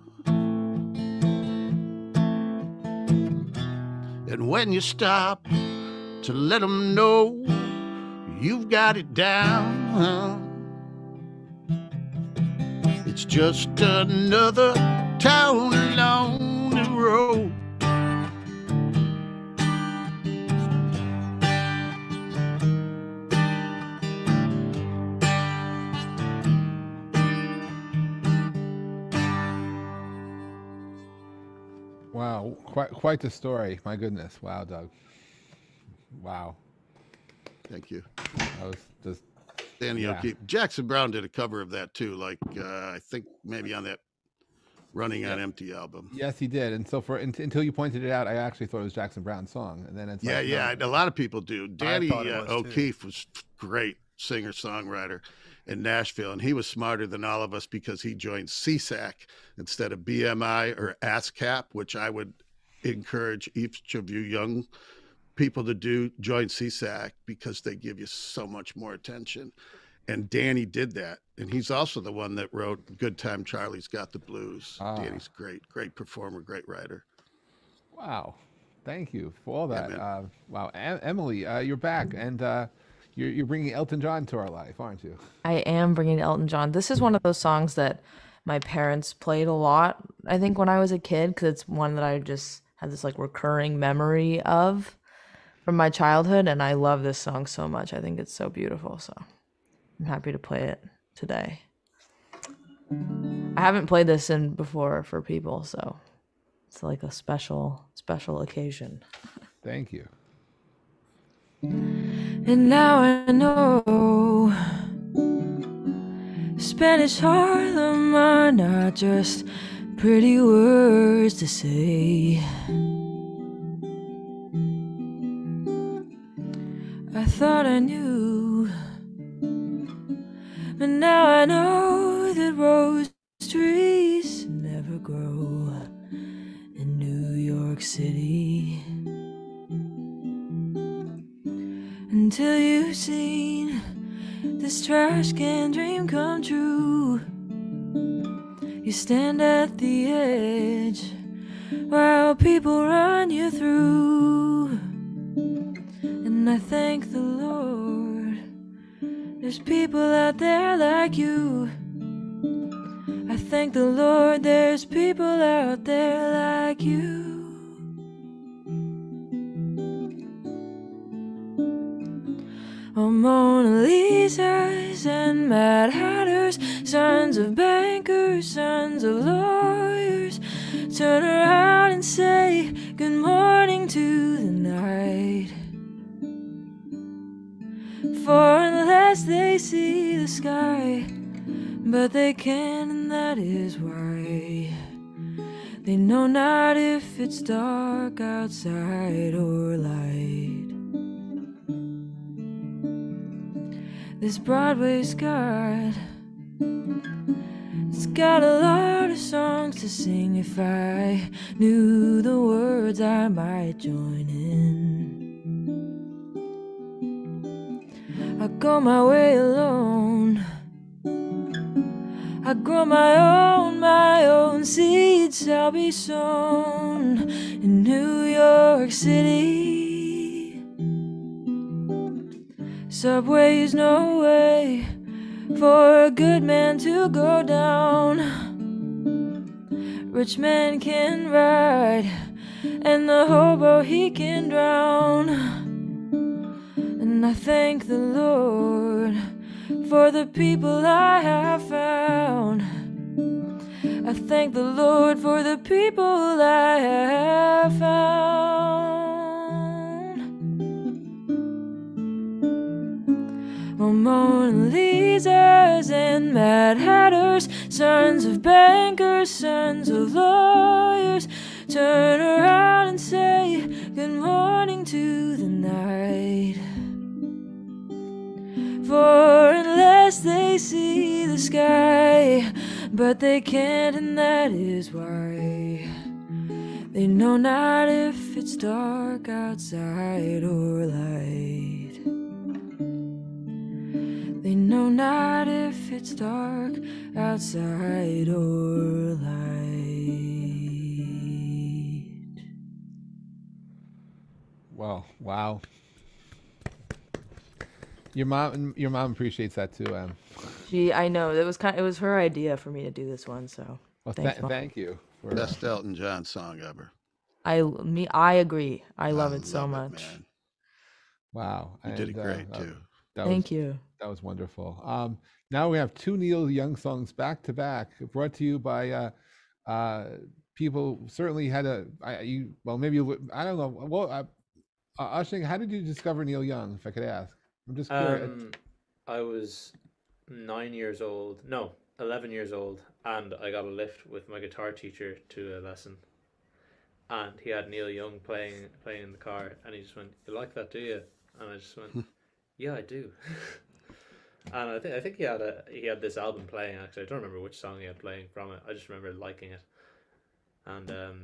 And when you stop to let them know you've got it down, it's just another town along the road. Wow, quite quite the story. My goodness. Wow, Doug. Wow. Thank you. That was just Danny Yeah. O'Keefe. Jackson Browne did a cover of that too, like uh, I think maybe on that Running on Empty album. yes, he did. And so for until you pointed it out, I actually thought it was Jackson Browne's song, and then it's Yeah, like, no. yeah. A lot of people do. Danny uh, was, too. O'Keefe was great singer songwriter in Nashville, and he was smarter than all of us because he joined SESAC instead of BMI or ASCAP, which I would encourage each of you young people to do. Join SESAC because they give you so much more attention. And Danny did that, and he's also the one that wrote "Good Time Charlie's Got the Blues." Ah. Danny's great, great performer, great writer. Wow. Thank you for all that. man. uh, wow. Em- Emily, uh, you're back, and uh, you're, you're bringing Elton John to our life, aren't you? I am bringing Elton John. This is one of those songs that my parents played a lot, I think, when I was a kid, because it's one that I just had this like recurring memory of from my childhood. And I love this song so much. I think it's so beautiful. So I'm happy to play it today. I haven't played this in before for people, so it's like a special, special occasion. Thank you. And now I know Spanish Harlem are not just pretty words to say. Thought I knew, but now I know that rose trees never grow in New York City until you've seen this trash can dream come true. You stand at the edge while people run you through. And I thank the Lord, there's people out there like you. I thank the Lord, there's people out there like you. Oh, Mona Lisas and Mad Hatters, sons of bankers, sons of lawyers, turn around and say good morning to the night. For unless they see the sky, but they can, and that is why. They know not if it's dark outside or light. This Broadway's got It's got a lot of songs to sing If I knew the words I might join in I go my way alone I grow my own, my own seeds shall be sown in New York City. Subway's no way for a good man to go down. Rich man can ride, and the hobo he can drown. And I thank the Lord for the people I have found. I thank the Lord for the people I have found. Oh, Mona Lisas and Mad Hatters, sons of bankers, sons of lawyers, turn around and say good morning to the night. For unless they see the sky, but they can't, and that is why they know not if it's dark outside or light. They know not if it's dark outside or light. Well, wow. Your mom, your mom appreciates that too, Em. She, I know it was kind. It was her idea for me to do this one, so Well, thanks, tha- Mom. thank you. For, Best Elton John song ever. I me I agree. I love I it so it, much. man. wow, You did it and, uh, great uh, too. that Thank was, you. That was wonderful. Um, now we have two Neil Young songs back to back, brought to you by uh, uh, people. Certainly had a I, you. Well, maybe you, I don't know. Well, uh, uh, Oisin, how did you discover Neil Young? If I could ask, I'm just curious. Um, I was nine years old. No, eleven years old, and I got a lift with my guitar teacher to a lesson. And he had Neil Young playing playing in the car, and he just went, "You like that, do you?" And I just went, "Yeah, I do." and I think I think he had a he had this album playing. Actually, I don't remember which song he had playing from it. I just remember liking it, and um,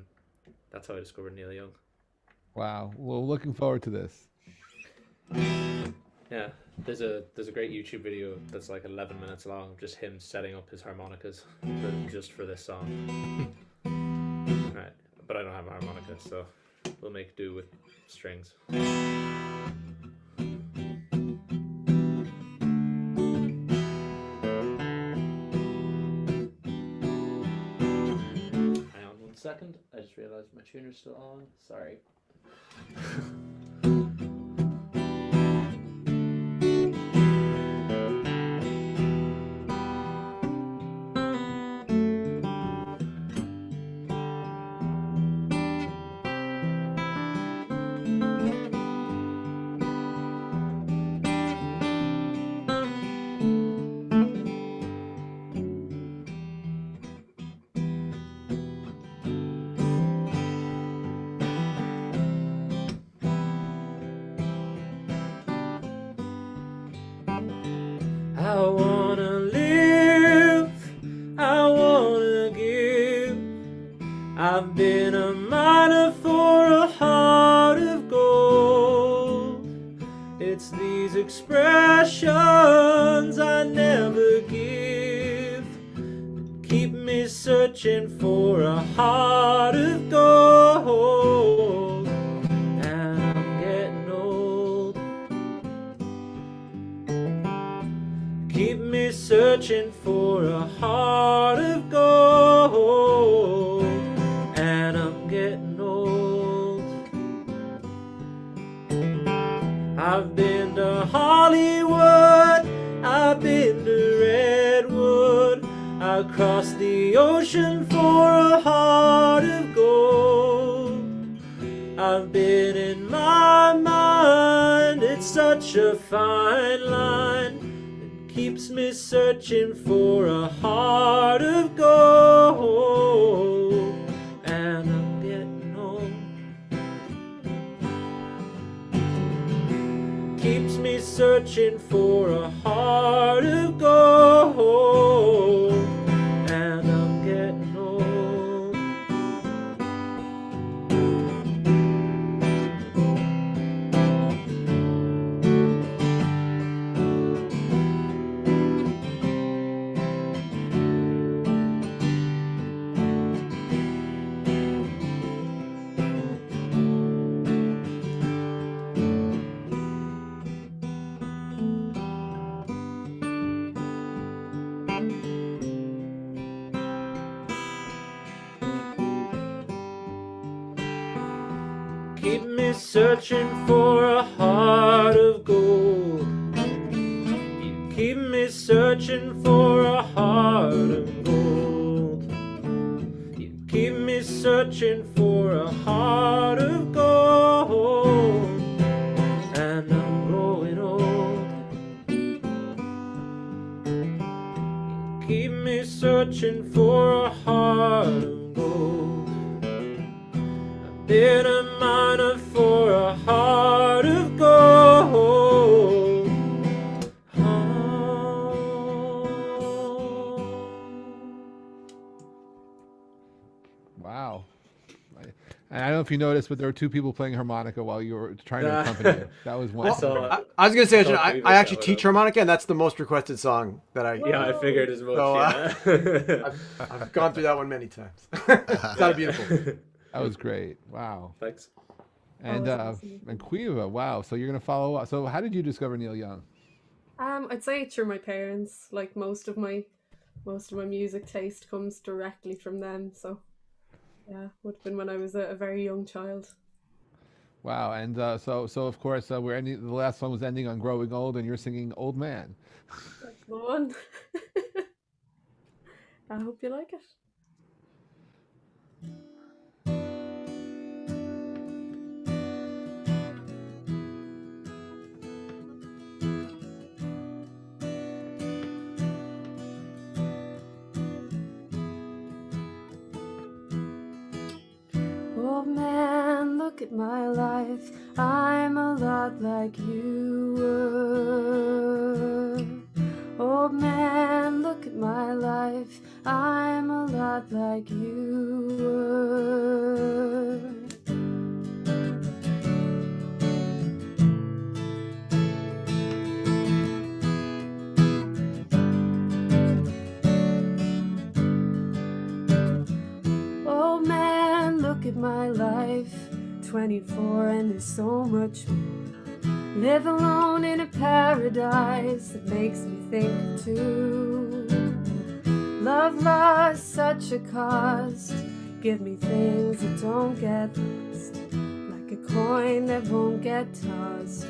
that's how I discovered Neil Young. wow. Well, looking forward to this. Yeah, there's a there's a great YouTube video that's like 11 minutes long, of just him setting up his harmonicas for, just for this song. right, but I don't have a harmonica, so we'll make do with strings. Hang on one second. I just realized my tuner's still on. Sorry. Been a miner for a heart of gold. Wow. I, don't know if you noticed, but there were two people playing harmonica while you were trying to accompany you. That was one. Well, I, I was gonna say, I, I actually teach harmonica, and that's the most requested song that I. Yeah, I figured as much, So, uh, yeah. I've, I've gone through that one many times. it's not beautiful. That was great. Wow. Thanks. And that's uh, awesome. and Caoimhe, wow. So you're gonna follow up. So how did you discover Neil Young? Um, I'd say it's through my parents. Like most of my most of my music taste comes directly from them. So yeah, would have been when I was a, a very young child. Wow. And uh, so so of course uh, we're ending. The last one was ending on "Growing Old," and you're singing "Old Man." That's the one. I hope you like it. Oh man, look at my life. I'm a lot like you were. Oh man, look at my life. I'm a lot like you were. My life. 24 and there's so much more. Live alone in a paradise that makes me think two. Love lost such a cost. Give me things that don't get lost. Like a coin that won't get tossed.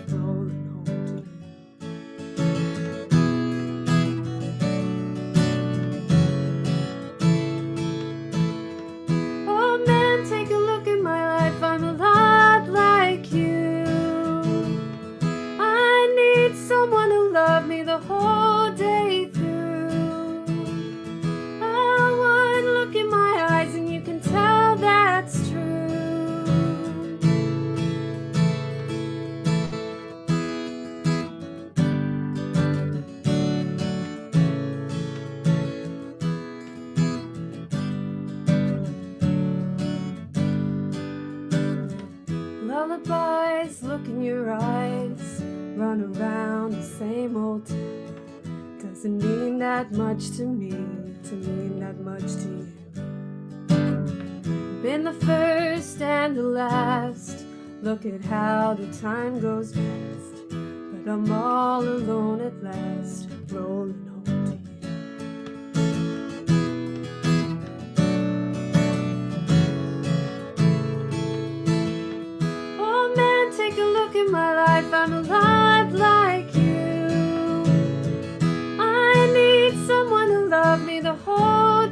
Run around the same old town. Doesn't mean that much to me, to mean that much to you. been the first and the last. Look at how the time goes past. But I'm all alone at last, rolling home to you. Oh man, take a look at my life. I'm alive someone who loved me the whole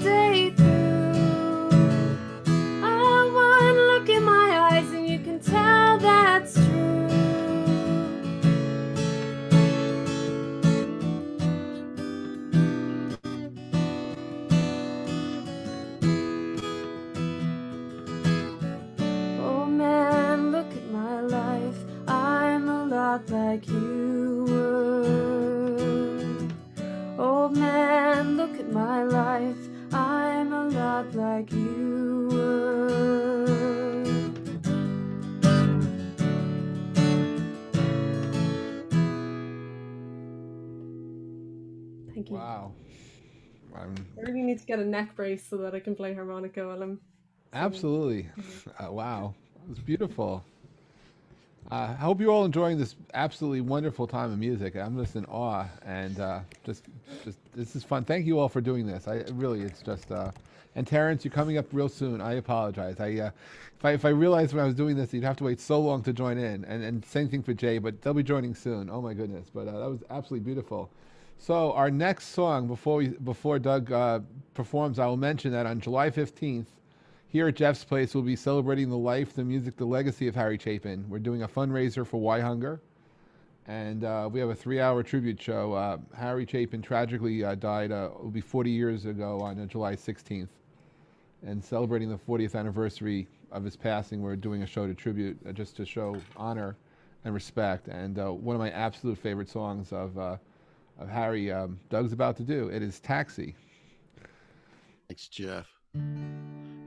need to get a neck brace so that I can play harmonica while I'm. absolutely. Uh, wow. It's beautiful. Uh, I hope you're all enjoying this absolutely wonderful time of music. I'm just in awe, and uh, just, just this is fun. Thank you all for doing this. I really, it's just. Uh, and Terence, you're coming up real soon. I apologize. I, uh, if I, if I realized when I was doing this, you'd have to wait so long to join in, and and same thing for Jay, but they'll be joining soon. Oh my goodness! But uh, that was absolutely beautiful. So our next song before we before Doug uh, performs, I will mention that on July 15th, here at Jeff's Place, we'll be celebrating the life, the music, the legacy of Harry Chapin. We're doing a fundraiser for Why Hunger, and uh, we have a three-hour tribute show. Uh, Harry Chapin tragically uh, died. Uh, it will be 40 years ago on uh, July 16th, and celebrating the 40th anniversary of his passing, we're doing a show to tribute, uh, just to show honor and respect. And uh, one of my absolute favorite songs of uh, of Harry, um, Doug's about to do. It is Taxi. Thanks, Jeff.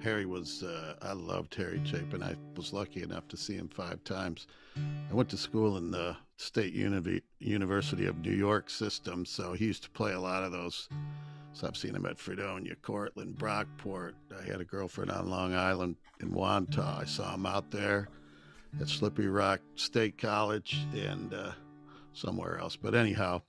Harry was, uh, I loved Harry Chapin. I was lucky enough to see him five times. I went to school in the State Uni- University of New York system, so he used to play a lot of those. So I've seen him at Fredonia, Cortland, Brockport. I had a girlfriend on Long Island in Wantagh. I saw him out there at Slippery Rock State College and uh, somewhere else. But anyhow,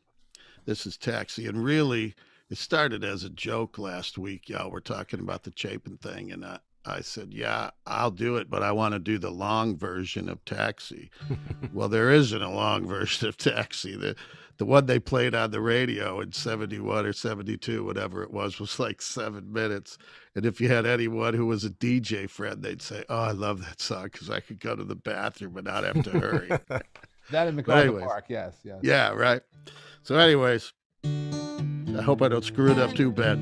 this is Taxi, and really, it started as a joke last week. Y'all were talking about the Chapin thing, and I, I said, "Yeah, I'll do it, but I want to do the long version of Taxi." well, there isn't a long version of Taxi. The the one they played on the radio in 71 or 72 whatever it was was like seven minutes and if you had anyone who was a dj friend they'd say oh i love that song because i could go to the bathroom and not have to hurry That in anyways. Park, yes, yes. yeah right. So anyways i hope i don't screw it up too bad.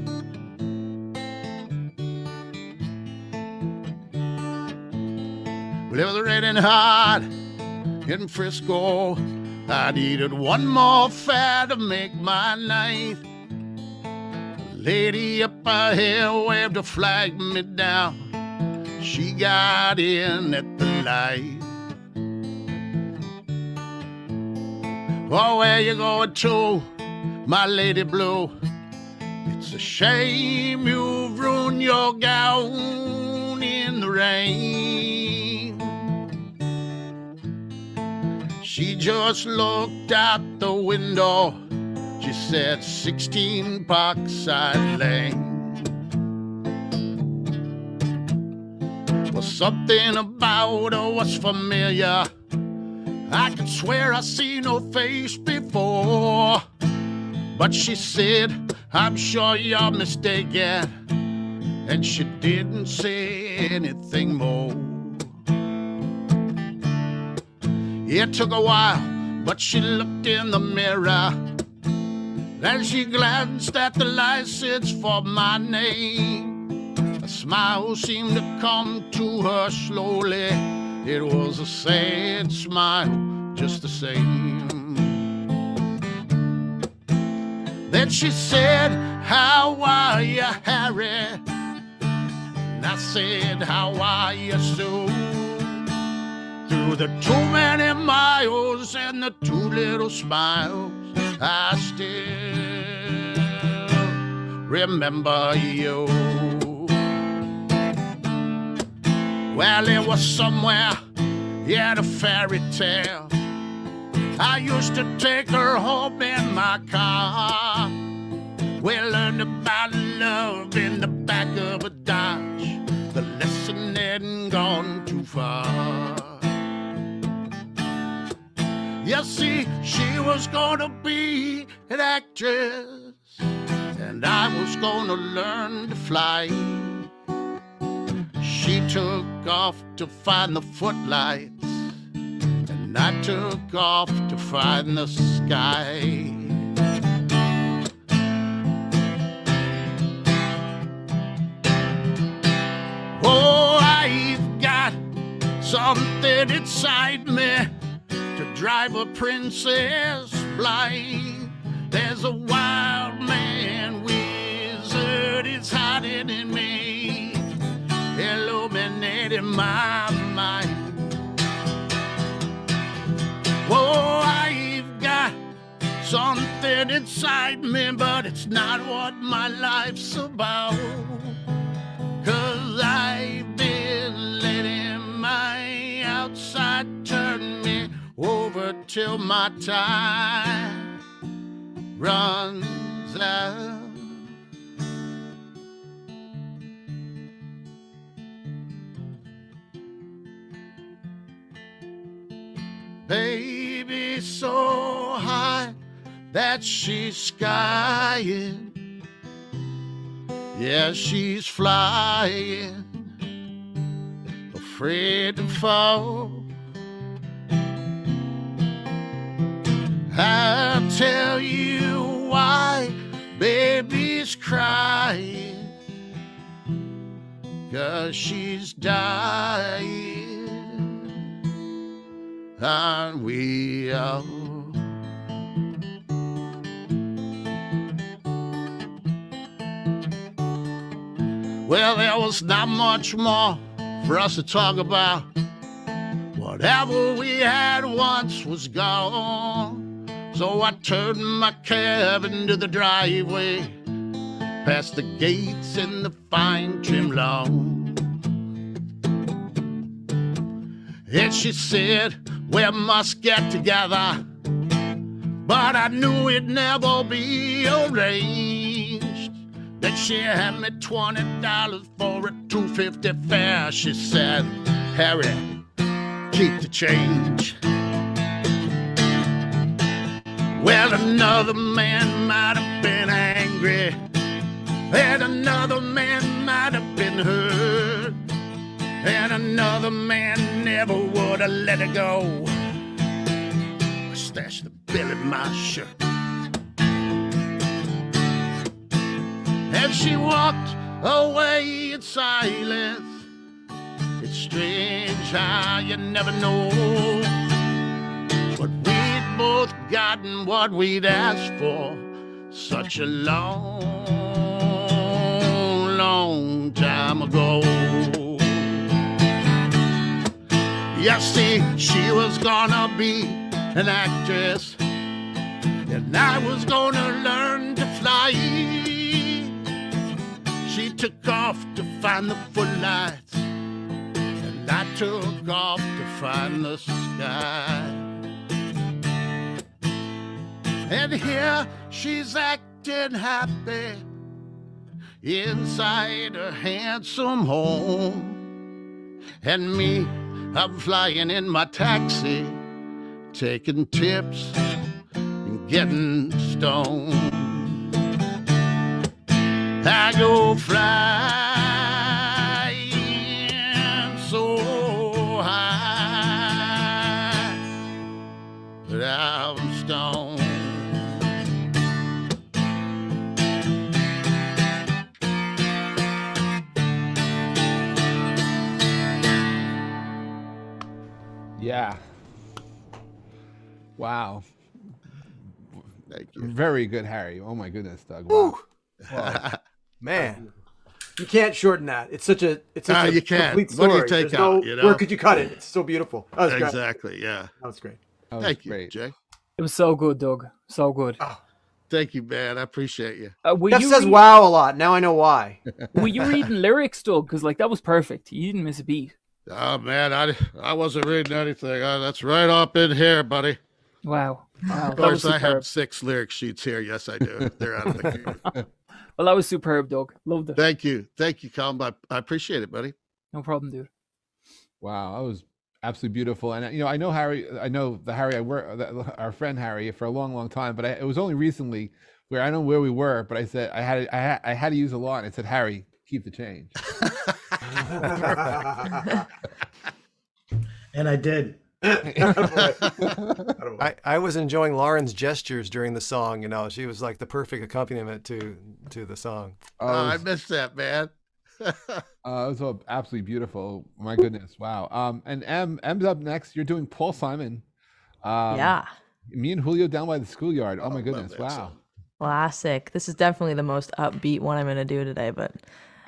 Well it was raining hard in frisco. I needed one more fare to make my night. Lady up ahead waved a flag me down. She got in at the light Oh, where you going to, my lady blue? It's a shame you've ruined your gown in the rain. She just looked out the window. She said, 16 Parkside Lane. Well, something about her was familiar. I could swear I seen her face before. But she said, I'm sure you're mistaken. And she didn't say anything more. It took a while, but she looked in the mirror. Then she glanced at the license for my name. A smile seemed to come to her slowly. It was a sad smile, just the same. Then she said, How are you, Harry? And I said, How are you, Sue? Through the too many miles and the two little smiles, I still remember you. Well, it was somewhere, yeah, the fairy tale. I used to take her home in my car. We learned about love in the back of a Dodge. The lesson hadn't gone too far. You see, she was gonna be an actress, and I was gonna learn to fly. She took off to find the footlights, and I took off to find the sky. Oh, I've got something inside me to drive a princess blind. There's a wild man wizard is hiding in me, illuminating my mind. Oh, I've got something inside me, but it's not what my life's about. Cause I've been letting my outside turn me over till my time runs out. Baby, so high that she's skying. Yeah, she's flying, afraid to fall. I'll tell you why baby's crying. Cause she's dying. Aren't we all? Well, there was not much more for us to talk about. Whatever we had once was gone. So I turned my cab into the driveway, past the gates in the fine trim lawn. And she said, We must get together. But I knew it'd never be arranged. Then she had me twenty dollars for a two fifty fare. She said, Harry, keep the change. Well, another man might have been angry, and another man might have been hurt, and another man never would have let it go. I stashed the bill in my shirt. And she walked away in silence. It's strange how you never know what we'd both gotten, what we'd asked for such a long, long time ago. You see, she was gonna be an actress, and I was gonna learn to fly. She took off to find the footlights, and I took off to find the sky. And here she's acting happy inside her handsome home. And me, I'm flying in my taxi, taking tips and getting stoned. I go flying so high, but I'm stoned. Yeah. Wow. Thank you. Very good, Harry. Oh my goodness, Doug. Wow. Wow. Man, you can't shorten that. It's such a it's such Ah, a you can't. complete What do you story. take There's out, no- you know? Where could you cut it? It's so beautiful. That was great. Exactly. Yeah. That was great. That was Thank you. Jay. It was so good, Doug. So good. Thank you, man. I appreciate you. Uh, Jeff you says read- wow a lot. Now I know why. were you reading lyrics, Doug? Because like that was perfect. You didn't miss a beat. Oh man, I I wasn't reading anything. Uh, that's right up in here, buddy. Wow. wow Of course, I have six lyric sheets here. Yes, I do. They're out of the queue. Well, that was superb, Doug. Loved it. Thank you, thank you, Colm. I, I appreciate it, buddy. No problem, dude. Wow, that was absolutely beautiful. And uh, you know, I know Harry. I know the Harry. I work our friend Harry for a long, long time. But I, it was only recently where I don't know where we were. But I said I had I had, I had to use a law, and it said Harry, keep the change. And I did. I, I was enjoying Lauren's gestures during the song. You know, she was like the perfect accompaniment to to the song. Oh, I missed that, man. Uh, it was all absolutely beautiful. My goodness, wow. Um, and M M's up next. You're doing Paul Simon. Um, Yeah. Me and Julio down by the schoolyard. Oh my goodness, wow. song. Classic. This is definitely the most upbeat one I'm going to do today, but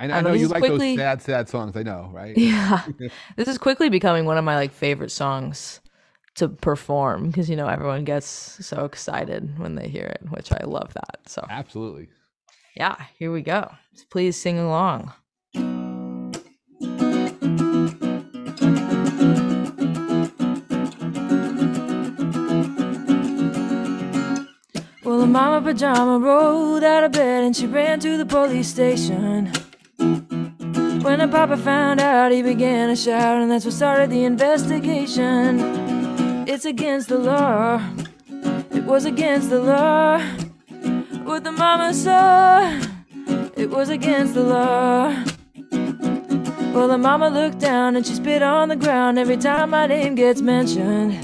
I um, know, I I know you like quickly- those sad, sad songs. I know, right? yeah. this is quickly becoming one of my like favorite songs to perform because you know everyone gets so excited when they hear it, which I love that. So, Absolutely. yeah, here we go. Please sing along. Well, the mama pajama rolled out of bed and she ran to the police station. When the papa found out, he began to shout, and that's what started the investigation. It's against the law. It was against the law. What the mama saw, it was against the law. Well, the mama looked down and she spit on the ground every time my name gets mentioned.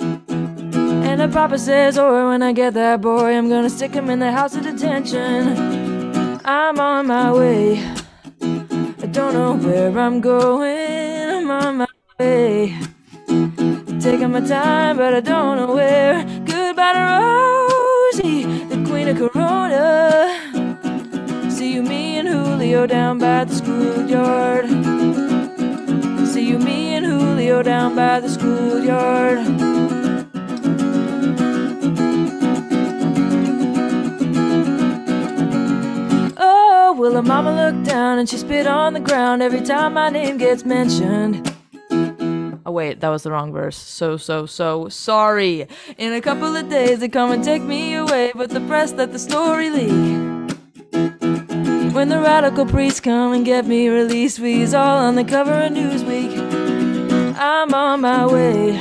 And the papa says, or when I get that boy, I'm gonna stick him in the house of detention. I'm on my way. Don't know where I'm going. I'm on my way. Taking my time, but I don't know where. Goodbye to Rosie, the queen of Corona. See you, me and Julio down by the schoolyard. See you, me and Julio down by the schoolyard. Well, the mama looked down and she spit on the ground every time my name gets mentioned. Oh, wait, that was the wrong verse. So, so, so sorry. In a couple of days, they come and take me away, but the press let the story leak. When the radical priests come and get me released, we's all on the cover of Newsweek. I'm on my way.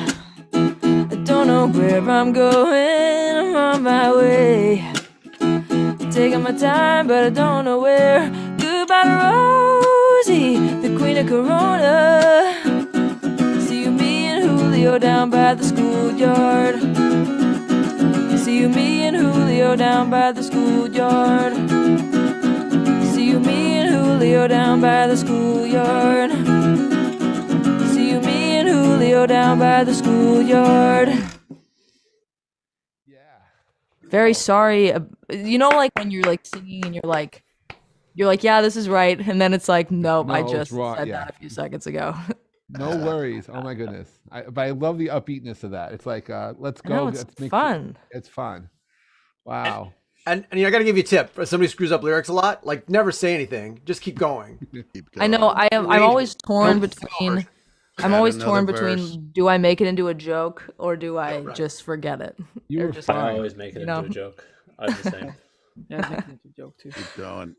I don't know where I'm going. I'm on my way. Taking my time, but I don't know where. Goodbye to Rosie, the queen of Corona. See you, me and Julio down by the schoolyard. See you, me and Julio down by the schoolyard. See you, me and Julio down by the schoolyard. See you, me and Julio down by the schoolyard. Very sorry. Uh, You know, like when you're like singing and you're like, you're like, yeah, this is right, and then it's like, nope, I No, it's just wrong, said yeah. that a few seconds ago. No worries. Oh my goodness. I, but I love the upbeatness of that. It's like, uh, let's go. know, it's let's make fun. It's fun. Wow. And, and you know, I got to give you a tip. If somebody screws up lyrics a lot, like never say anything. Just keep going. I know. I am. I'm always torn between. I'm always torn verse. between. Do I make it into a joke or do I just forget it? You Or were just, I always make it you into a joke. I'm the same. Yeah, it's making it a joke too. Keep going.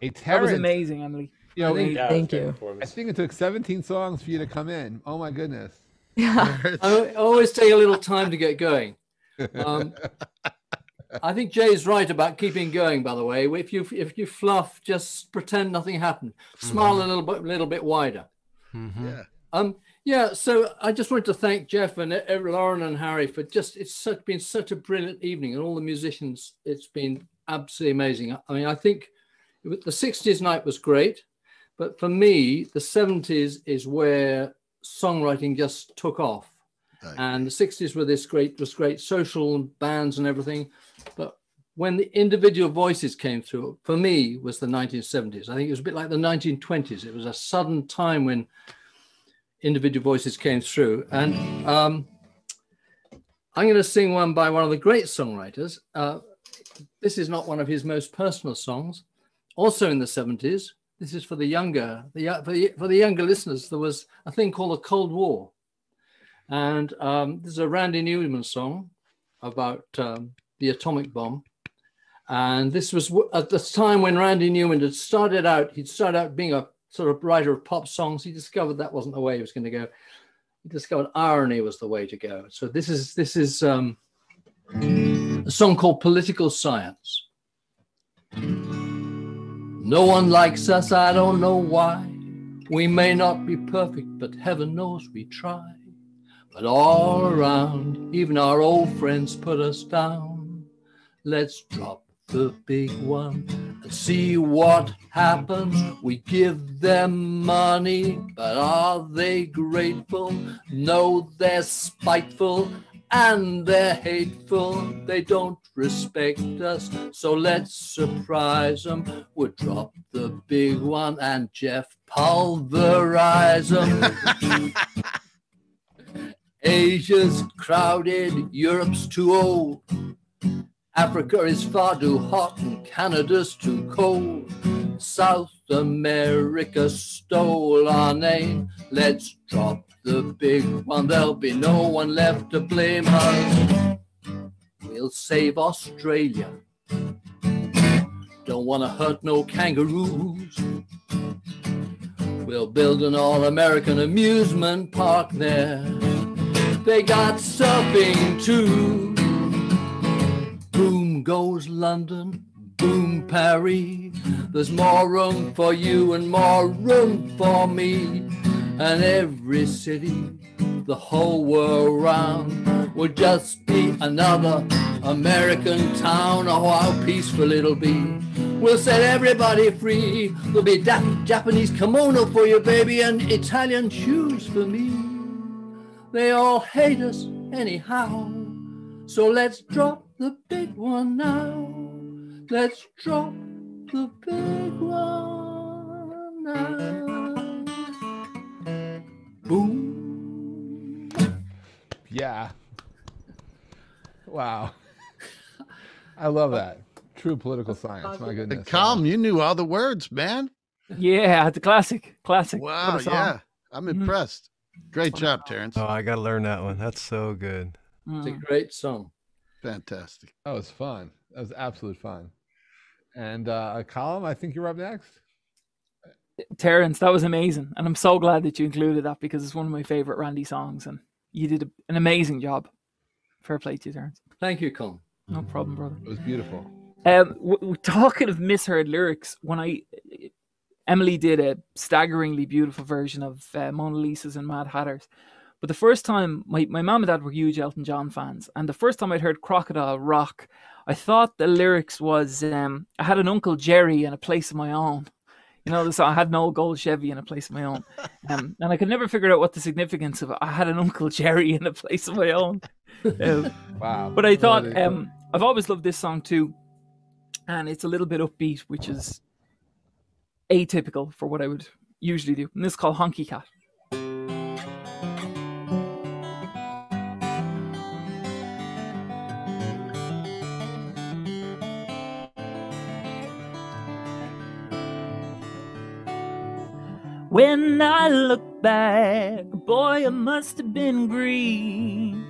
Hey, That was amazing, Emily. You know, Amazing. Yeah, Thank you. I think it took 17 songs for you to come in. Oh my goodness. I I always take a little time to get going. Um, I think Jay's right about keeping going. By the way, if you if you fluff, just pretend nothing happened. Smile a little bit, little bit wider. Yeah. Um, yeah. So I just wanted to thank Jeff and Lauren and Harry for just it's such, been such a brilliant evening, and all the musicians. It's been absolutely amazing. I mean, I think it was- the '60s night was great, but for me, the '70s is where songwriting just took off and the 60s were this great was great social bands and everything but when the individual voices came through for me was the 1970s i think it was a bit like the 1920s it was a sudden time when individual voices came through and um, i'm going to sing one by one of the great songwriters uh, this is not one of his most personal songs also in the 70s this is for the younger, the for the, for the younger listeners. There was a thing called the Cold War, and um, there's a Randy Newman song about um, the atomic bomb. And this was at the time when Randy Newman had started out. He'd started out being a sort of writer of pop songs. He discovered that wasn't the way he was going to go. He discovered irony was the way to go. So this is this is um, a song called Political Science. No one likes us, I don't know why. We may not be perfect, but heaven knows we try. But all around, even our old friends put us down. Let's drop the big one and see what happens. We give them money, but are they grateful? No, they're spiteful and they're hateful. They don't respect us, so let's surprise them. We'll drop the big one and Jeff pulverize them. Asia's crowded, Europe's too old. Africa is far too hot and Canada's too cold. South America stole our name. Let's drop the big one. There'll be no one left to blame us. We'll save Australia. Don't want to hurt no kangaroos. We'll build an all American amusement park there. They got surfing too. Goes London, boom Paris. There's more room for you and more room for me. And every city, the whole world round, will just be another American town. Oh, how peaceful it'll be. We'll set everybody free. There'll be da- Japanese kimono for you, baby, and Italian shoes for me. They all hate us anyhow. So let's drop the big one now. Let's drop the big one now. Boom. Yeah. Wow. I love that. True political science. My goodness. Colm, you knew all the words, man. Yeah, the classic, classic. Wow, yeah. I'm Mhm. impressed. Great job, Terence. Oh, I got to learn that one. That's so good. It's a great song. Fantastic. That was fun. That was absolute fun. And uh, Colm, I think you're up next. Terence, that was amazing, and I'm so glad that you included that because it's one of my favorite Randy songs, and you did a, an amazing job. Fair play to you, Terence. Thank you, Colm. No problem, brother. It was beautiful. Um, w- w- talking of misheard lyrics, when I Emily did a staggeringly beautiful version of uh, Mona Lisa's and Mad Hatters, but the first time my my mom and dad were huge Elton John fans, and the first time I'd heard Crocodile Rock, I thought the lyrics was um, I had an uncle Jerry and a place of my own. You know, the song, I had an old gold Chevy and a place of my own, um, and I could never figure out what the significance of it. I had an uncle Jerry and a place of my own. Um, Wow. but I thought Really cool. um, I've always loved this song too, and it's a little bit upbeat, which is atypical for what I would usually do. And this is called Honky Cat. When I look back, boy, I must have been green.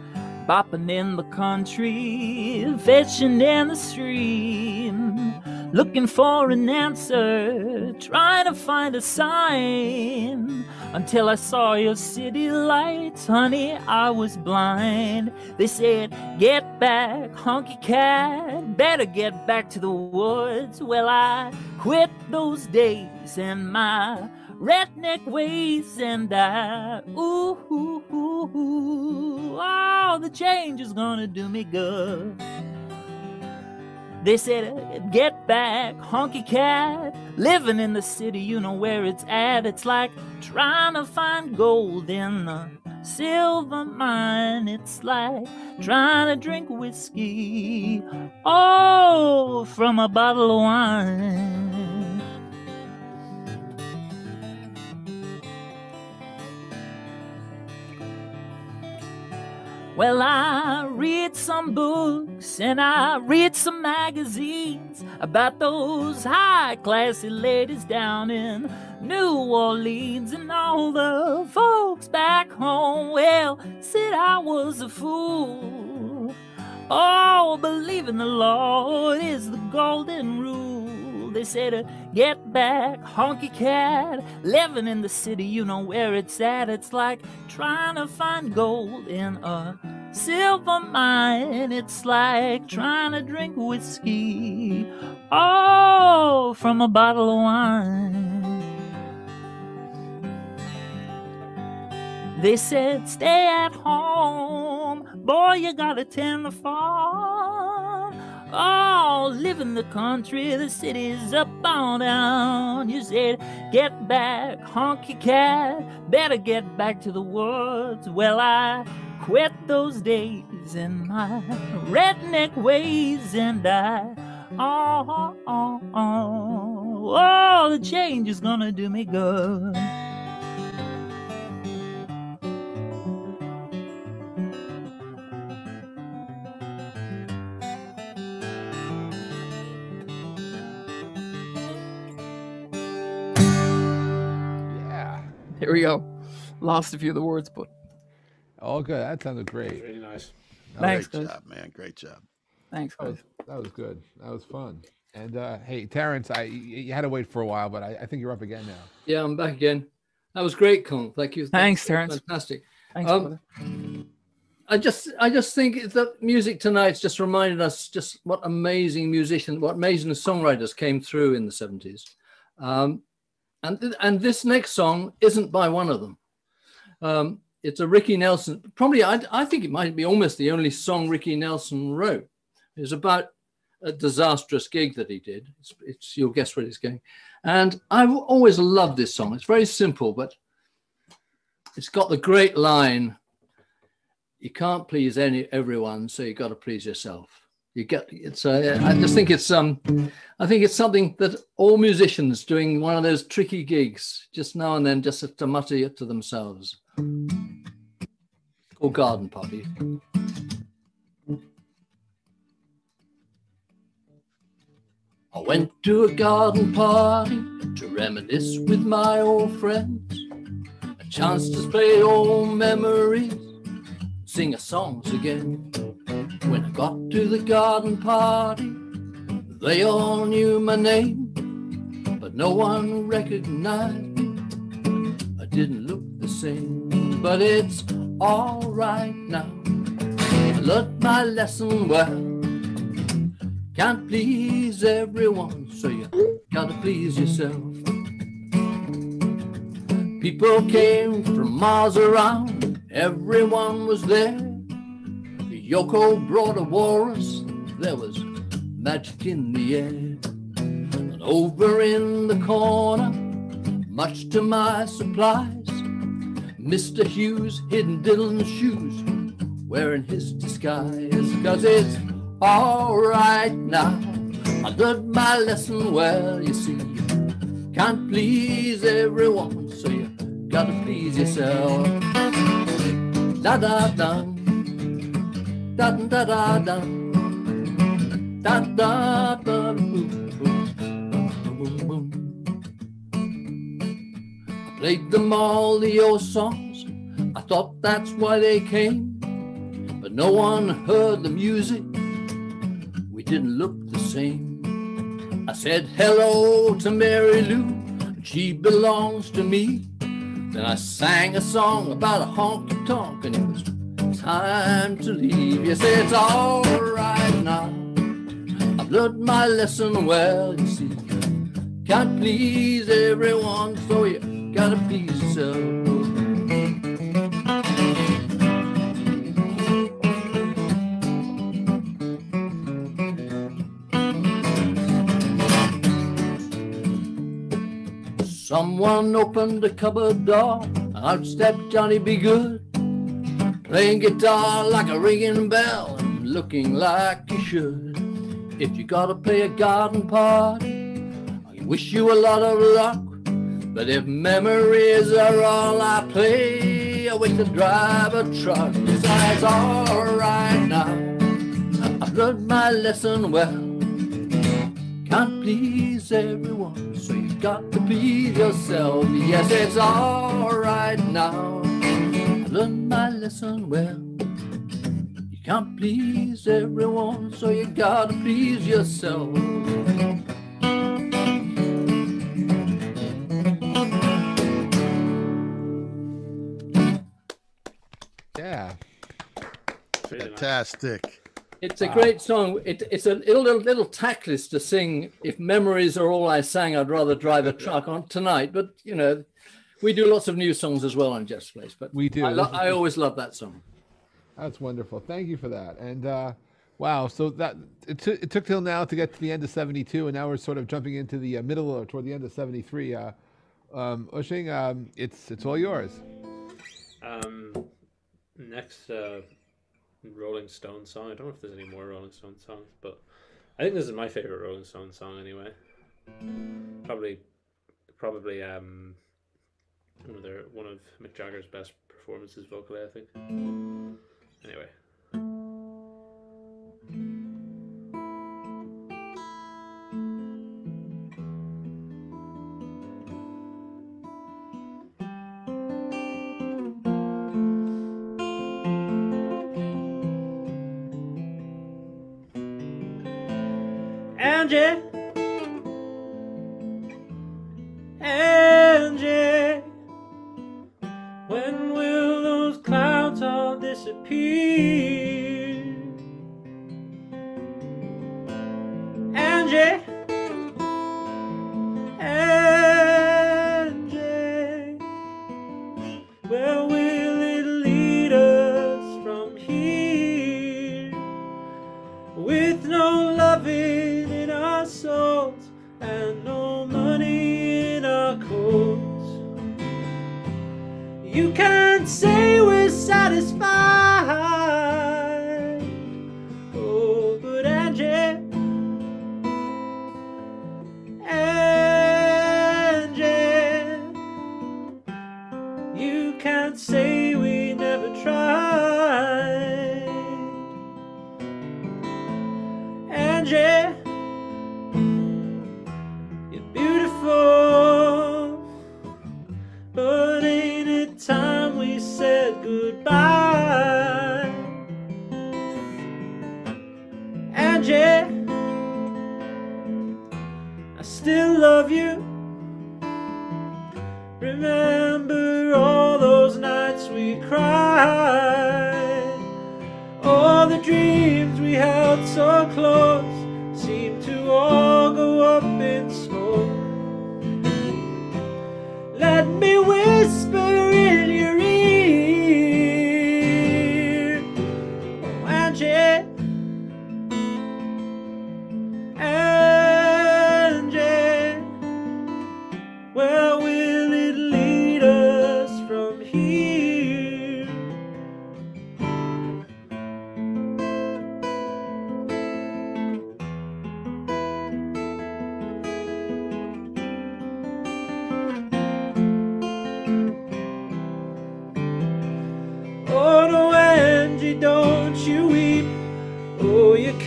Bopping in the country, fishing in the stream, looking for an answer, trying to find a sign. Until I saw your city lights, honey, I was blind. They said, Get back, honky cat, better get back to the woods. Well, I quit those days and my redneck ways and I ooh, ooh, ooh, ooh, oh, the change is gonna do me good. They said, get back, honky cat. Living in the city, you know where it's at. It's like trying to find gold in the silver mine. It's like trying to drink whiskey, oh, from a bottle of wine. Well, I read some books and I read some magazines about those high classy ladies down in New Orleans and all the folks back home. Well, said I was a fool. Oh, believing the Lord is the golden rule. They say to uh, get back, honky cat. Living in the city, you know where it's at. It's like trying to find gold in a silver mine. It's like trying to drink whiskey. Oh, from a bottle of wine. They said, stay at home. Boy, you gotta tend the farm. Oh, live in the country, the city's up on down. You said, get back, honky cat. Better get back to the woods. Well, I quit those days and my redneck ways, and I, oh, oh, oh, oh, the change is gonna do me good. Here we go. Lost a few of the words, but All good. That sounded great. Really nice. Thanks, Great guys. job, man. Great job. thanks, That was, that was good. That was fun. And uh, hey, Terence, I you you had to wait for a while, but I, I think you're up again now. Yeah, I'm back again. That was great, Con. Thank you. Thanks, That's Terence. Fantastic. Thanks, Um, brother. I just, I just think that music tonight's just reminded us just what amazing musicians, what amazing songwriters came through in the seventies, um, and and this next song isn't by one of them. Um, it's a Ricky Nelson. Probably, I, I think it might be almost the only song Ricky Nelson wrote. It's about a disastrous gig that he did. It's, it's you'll guess where it's going, and I've always loved this song. It's very simple, but it's got the great line you can't please any everyone, so you got to please yourself. You get it's. Uh, I just think it's um, I think it's something that all musicians doing one of those tricky gigs, just now and then, just have to mutter it to themselves. Or garden party. I went to a garden party to reminisce with my old friends. A chance to play old memories sing our songs again. When I got to the garden party, they all knew my name, but no one recognized me. I didn't look the same, but it's all right now. I learned my lesson well. Can't please everyone, so you gotta please yourself. People came from miles around, everyone was there. Yoko brought a walrus, there was magic in the air. And over in the corner, much to my surprise, Mr. Hughes hid Dylan's shoes, wearing his disguise. Cause it's alright now. I learned my lesson well, you see. Can't please everyone, so you gotta please yourself. Da da da. Da da da da. Da da da. Played them all the old songs. I thought that's why they came. But no one heard the music. We didn't look the same. I said hello to Mary Lou. She belongs to me. Then I sang a song about a honky tonk, and it was time to leave. You say it's all right now. I've learned my lesson well, you see. Can't please everyone, so you gotta please yourself. Someone opened the cupboard door, out stepped Johnny B. Goode, playing guitar like a ringing bell, and looking like you should. If you gotta play a garden party, I wish you a lot of luck. But if memories are all I play, I wish to drive a truck. It's alright now. I've learned my lesson well. Can't please everyone, so you've got to please yourself. Yes, it's alright now. I've learned my lesson well. You can't please everyone, so you gotta please yourself. Yeah. Fantastic. It's a great song. It, it's a little, little little tactless to sing. If memories are all I sang, I'd rather drive a truck on tonight. But you know, we do lots of new songs as well on Jeff's Place. But We do. I, lo- I always love that song. That's wonderful. Thank you for that. And uh, wow, so that it, took it took till now to get to the end of '72, and now we're sort of jumping into the uh, middle or toward the end of '73. Uh, um, Oisin, um, it's it's all yours. Um, next uh, Rolling Stone song. I don't know if there's any more Rolling Stone songs, but I think this is my favorite Rolling Stone song anyway. Probably, probably um, one of their one of Mick Jagger's best performances vocally. I think. Anyway.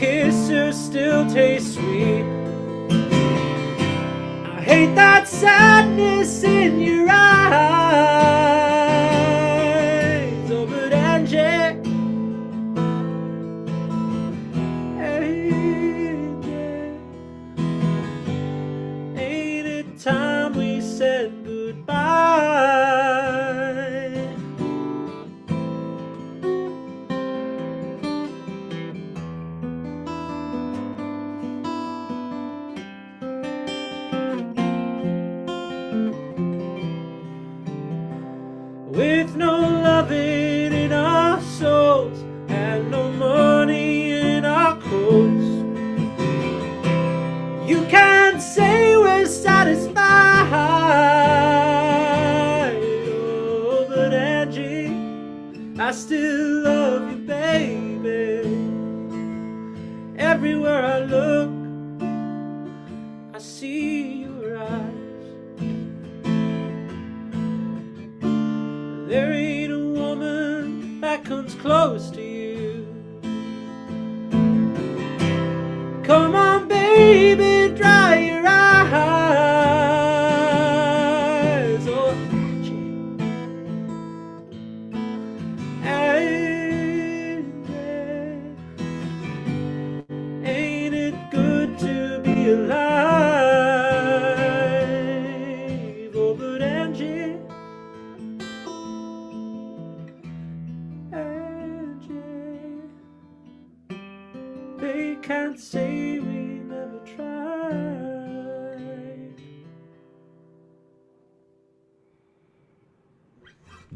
Kisses still taste sweet. I hate that sadness in your eyes.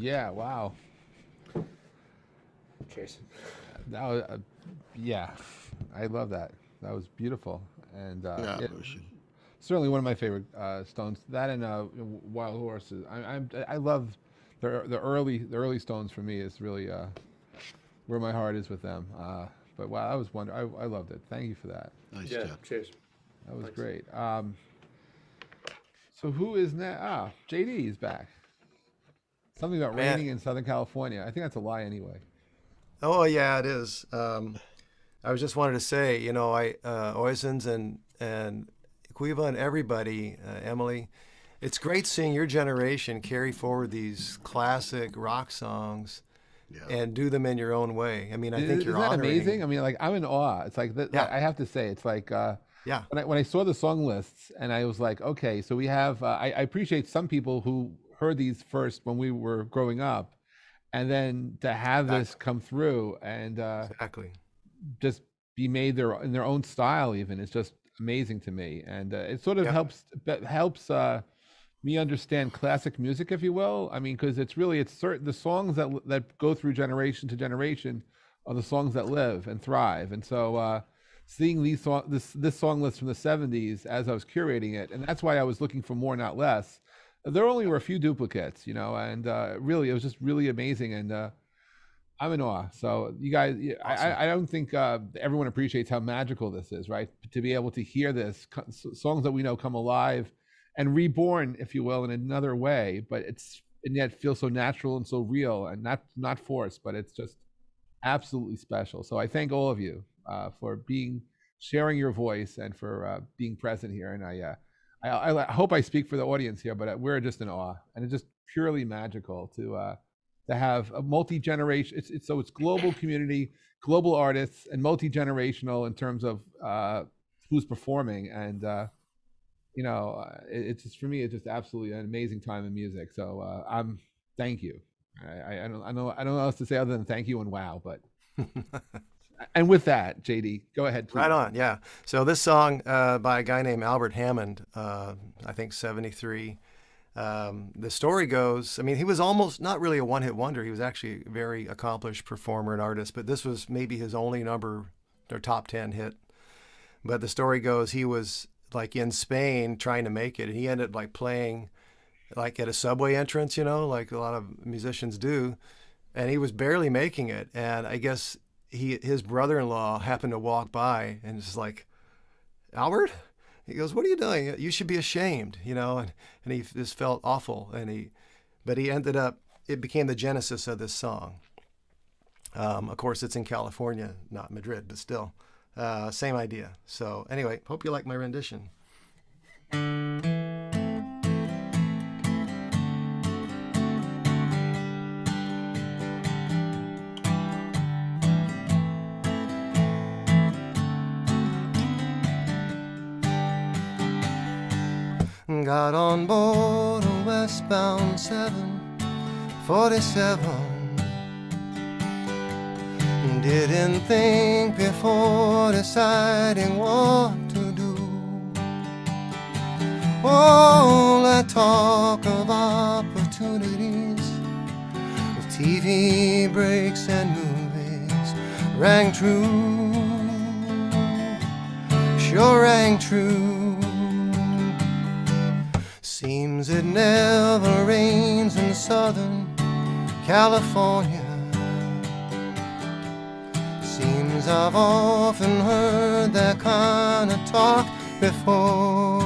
Yeah. Wow. Cheers. That was, uh, yeah, I love that. That was beautiful, and uh, Yeah, it- certainly one of my favorite uh, Stones. That and uh, Wild Horses. I, I'm I love the the early the early Stones for me is really uh, where my heart is with them. Uh, but wow, that was wonder. I, I loved it. Thank you for that. Nice Yeah, job. cheers. That was Thanks. great. Um, so who is now? Ah, JD is back. Something about Man. raining in Southern California. I think that's a lie anyway. Oh yeah, it is. Um, I was just wanted to say, you know, I uh, Oisins and and Caoimhe and everybody, uh, Emily, it's great seeing your generation carry forward these classic rock songs and do them in your own way. I mean, I think Isn't you're that honoring. amazing? I mean, like I'm in awe. It's like that, Yeah. I have to say, it's like uh, Yeah. When I when I saw the song lists and I was like, okay, so we have. Uh, I, I appreciate some people who heard these first when we were growing up, and then to have this come through and uh, exactly just be made their in their own style. Even it's just amazing to me, and uh, it sort of Yep. helps helps. Uh, me understand classic music, if you will. I mean, because it's really it's certain the songs that that go through generation to generation are the songs that live and thrive. And so, uh, seeing these song this this song list from the '70s as I was curating it, and that's why I was looking for more, not less. There only were a few duplicates, you know, and uh, really it was just really amazing, and uh, I'm in awe. So you guys, I, I, I don't think uh, everyone appreciates how magical this is, right? To be able to hear this songs that we know come alive and reborn, if you will, in another way, but it's and yet feels so natural and so real and not not forced, but it's just absolutely special. So I thank all of you uh, for being sharing your voice and for uh, being present here. And I, uh, I I hope I speak for the audience here, but uh, we're just in awe, and it's just purely magical to uh, to have a multi generation. It's, it's so it's global community, global artists, and multi generational in terms of uh, who's performing and. Uh, you know, uh, it, it's just for me, it's just absolutely an amazing time in music. So uh, I'm thank you. I, I, I don't I know I don't know what else to say other than thank you and wow. But and with that, JD, go ahead. Please. Right on, yeah. So this song uh, by a guy named Albert Hammond, uh, I think 73. Um, the story goes, I mean, he was almost not really a one hit wonder. He was actually a very accomplished performer and artist, but this was maybe his only number or top 10 hit. But the story goes, he was like in Spain trying to make it, and he ended up like playing like at a subway entrance, you know, like a lot of musicians do. And he was barely making it. And I guess he his brother-in-law happened to walk by and just like Albert? He goes what are you doing? You should be ashamed you know and, and he just felt awful and he but he ended up it became the genesis of this song. Um, of course it's in california not madrid but still uh, same idea. So anyway hope you like my rendition Got on board a westbound 747. Didn't think before deciding what to do. Oh, All that talk of opportunities with TV breaks and movies rang true. Sure rang true. Seems it never rains in Southern California. Seems I've often heard that kind of talk before.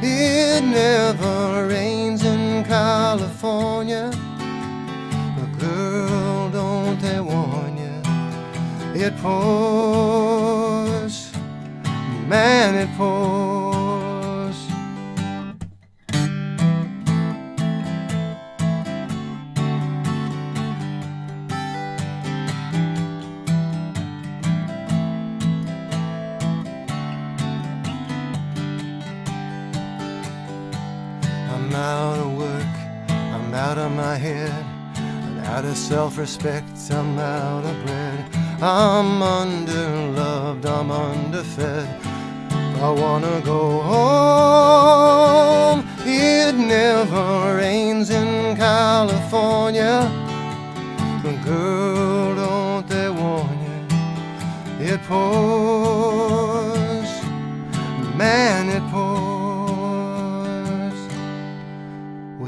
It never rains in California. A girl don't they warn ya? it pours, man, it pours. My head, I'm out of self respect, I'm out of bread. I'm underloved, I'm underfed. I wanna go home. It never rains in California. But girl, don't they warn you? It pours, man, it pours.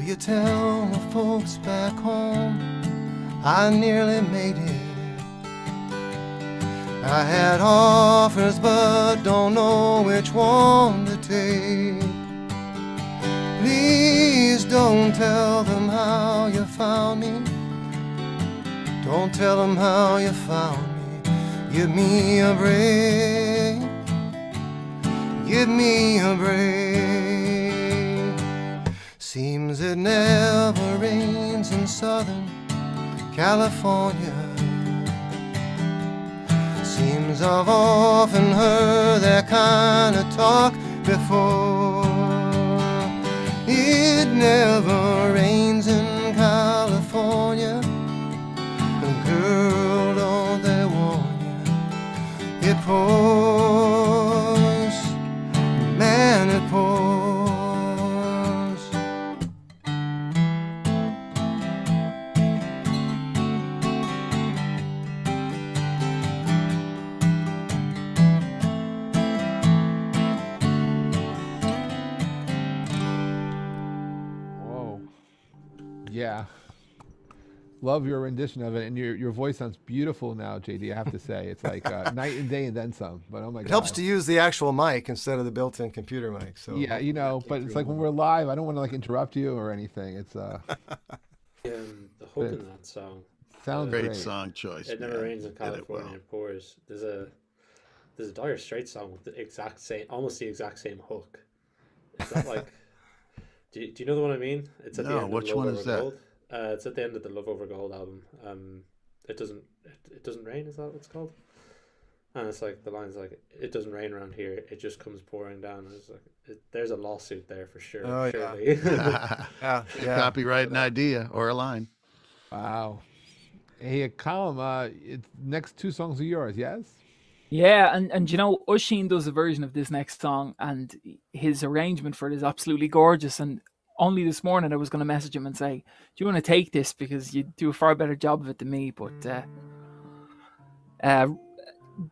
You tell the folks back home I nearly made it? I had offers, but don't know which one to take. Please don't tell them how you found me. Don't tell them how you found me. Give me a break. Give me a break. Seems it never rains in Southern California. Seems I've often heard that kind of talk before. It never rains in California. Girl, don't they warn you? It pours, man, it pours. Love your rendition of it, and your your voice sounds beautiful now, JD. I have to say, it's like uh, night and day, and then some. But oh my god, It helps to use the actual mic instead of the built-in computer mic. So yeah, you know. But it's like when we're live, I don't want to like interrupt you or anything. It's uh, Um, the hook in that song. Sounds uh, Great great. song choice. It never rains in Did it California. well. It pours. There's a there's a Dire Straits song with the exact same, almost the exact same hook. Is that like? do, you, do you know the one I mean? It's at the No, end which of one is that? Gold. Uh, it's at the end of the Love Over Gold album. Um, it doesn't it, it doesn't rain. Is that what it's called? And it's like the lines like it doesn't rain around here. It just comes pouring down. And It's like it, there's a lawsuit there for sure. Oh, yeah. surely. yeah, yeah. Copyright an idea or a line. Wow. Hey, Colm, uh, it's next two songs are yours, yes? Yeah, and, and you know, Oisin does a version of this next song, and his arrangement for it is absolutely gorgeous. And only this morning I was going to message him and say, Do you want to take this? Because you do a far better job of it than me. But uh, uh,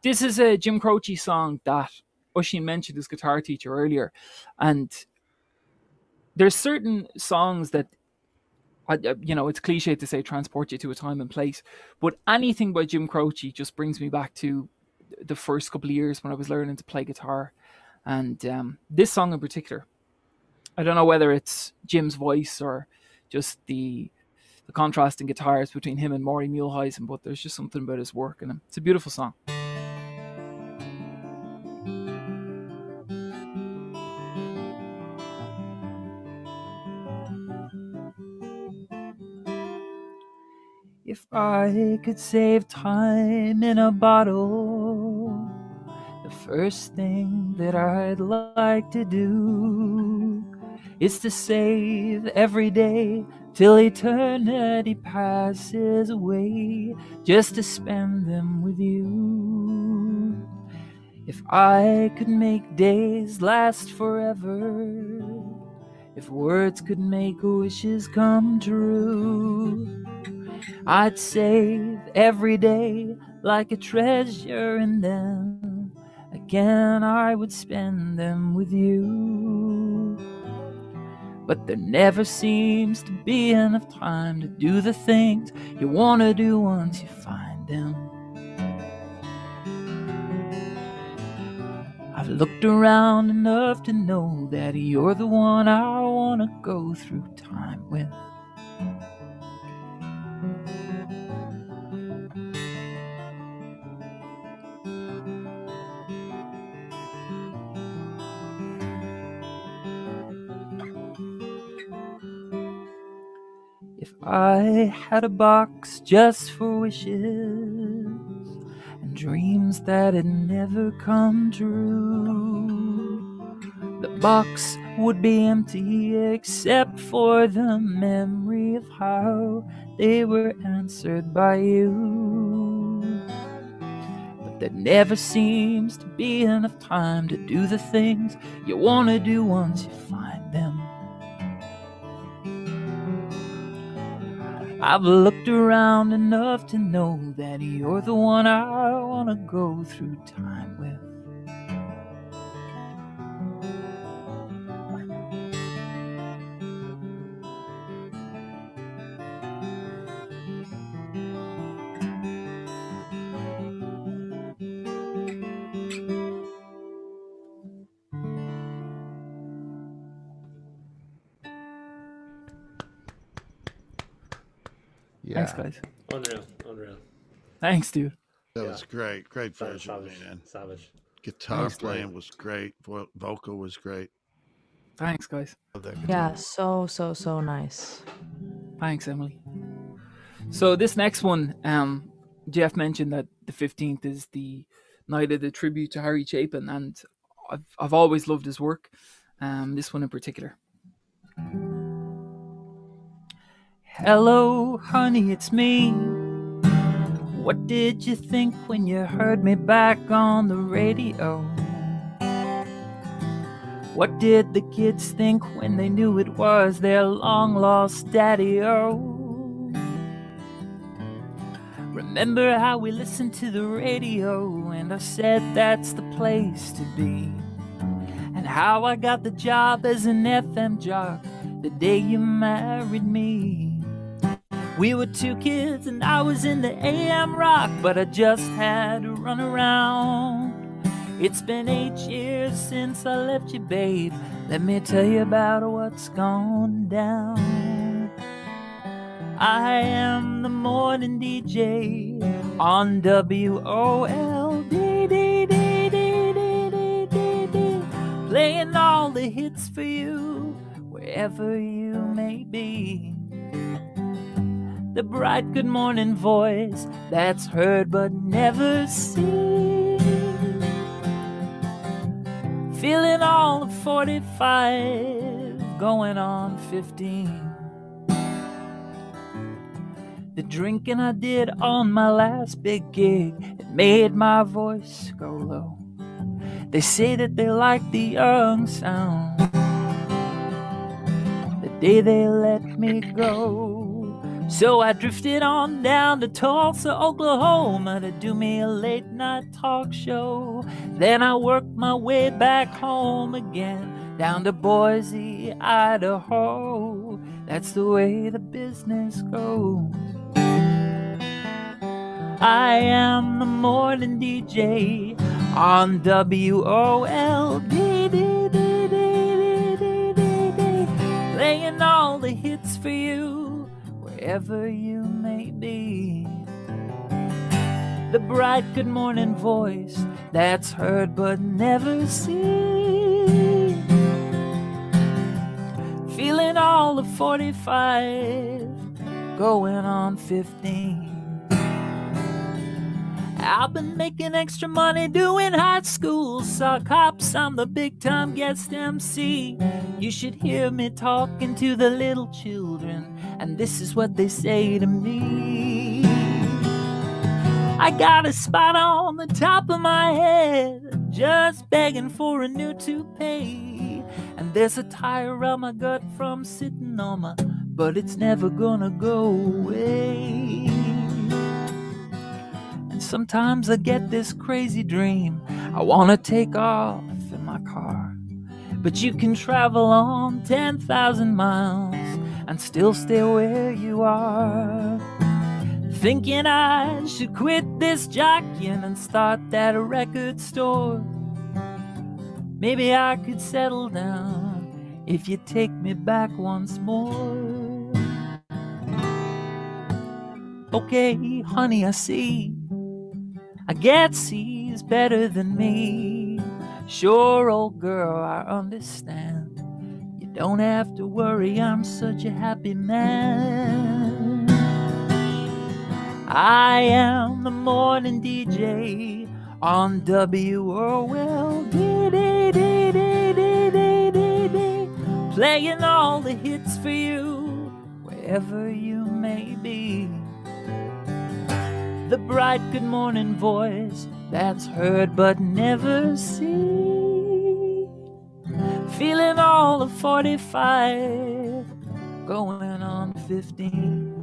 this is a Jim Croce song that Oisin mentioned his guitar teacher earlier. And there's certain songs that uh, you know, it's cliche to say transport you to a time and place, but anything by Jim Croce just brings me back to the first couple of years when I was learning to play guitar. And um, this song in particular, I don't know whether it's Jim's voice or just the the contrasting guitars between him and Maury Muehleisen, but there's just something about his work, in and it's a beautiful song. If I could save time in a bottle, the first thing that I'd like to do is to save every day till eternity passes away, just to spend them with you. If I could make days last forever, if words could make wishes come true. I'd save every day like a treasure, and then again I would spend them with you. But there never seems to be enough time to do the things you want to do once you find them. I've looked around enough to know that you're the one I want to go through time with. I had a box just for wishes and dreams that had never come true, the box would be empty except for the memory of how they were answered by you. But there never seems to be enough time to do the things you want to do once you find them. I've looked around enough to know that you're the one I want to go through time with. Thanks, guys. Unreal, unreal. Thanks, dude. That Yeah. was great. Great Sa- version, savage, man. savage. Guitar Thanks, playing was great. Vo- Vocal was great. Thanks, guys. Yeah, so so so nice. Thanks, Emily. So this next one, um, Jeff mentioned that the fifteenth is the night of the tribute to Harry Chapin, and I've I've always loved his work. Um, this one in particular. Hello, honey, it's me. What did you think when you heard me back on the radio? What did the kids think when they knew it was their long lost daddy? Oh, remember how we listened to the radio and I said that's the place to be? And how I got the job as an FM jock the day you married me. We were two kids and I was in the AM rock, but I just had to run around. It's been eight years since I left you, babe. Let me tell you about what's gone down. I am the morning DJ on WOLD, playing all the hits for you wherever you may be. The bright good morning voice that's heard but never seen. Feeling all of 45, going on 15. The drinking I did on my last big gig, it made my voice go low. They say that they like the young sound. The day they let me go. So I drifted on down to Tulsa, Oklahoma to do me a late night talk show. Then I worked my way back home again, down to Boise, Idaho. That's the way the business goes. I am the morning DJ on WOLD, playing all the hits for you wherever you may be. The bright good morning voice that's heard but never seen. Feeling all of 45, going on 15. I've been making extra money doing high school sock hops. I'm the big time guest MC. You should hear me talking to the little children, and this is what they say to me. I got a spot on the top of my head, just begging for a new toupee. And there's a tire around my gut from sitting on my, but it's never gonna go away. Sometimes I get this crazy dream. I wanna take off in my car. But you can travel on 10,000 miles and still stay where you are. Thinking I should quit this jockeying and start that record store. Maybe I could settle down if you take me back once more. Okay, honey, I see. I get C's better than me. Sure, old girl, I understand. You don't have to worry, I'm such a happy man. I am the morning DJ on WOLD. Playing all the hits for you, wherever you may be. The bright good morning voice that's heard but never seen. Feeling all of 45, going on 15.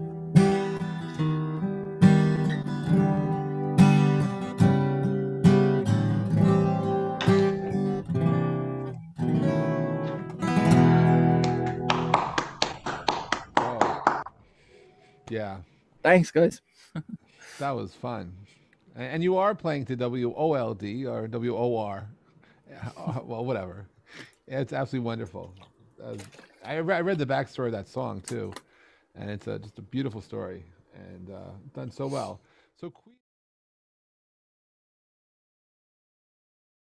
Yeah. Thanks, guys. that was fun. And you are playing to WOLD or WOR. Uh, Well, whatever. It's absolutely wonderful. Uh, I, I read the backstory of that song too, and it's a, just a beautiful story and uh, done so well.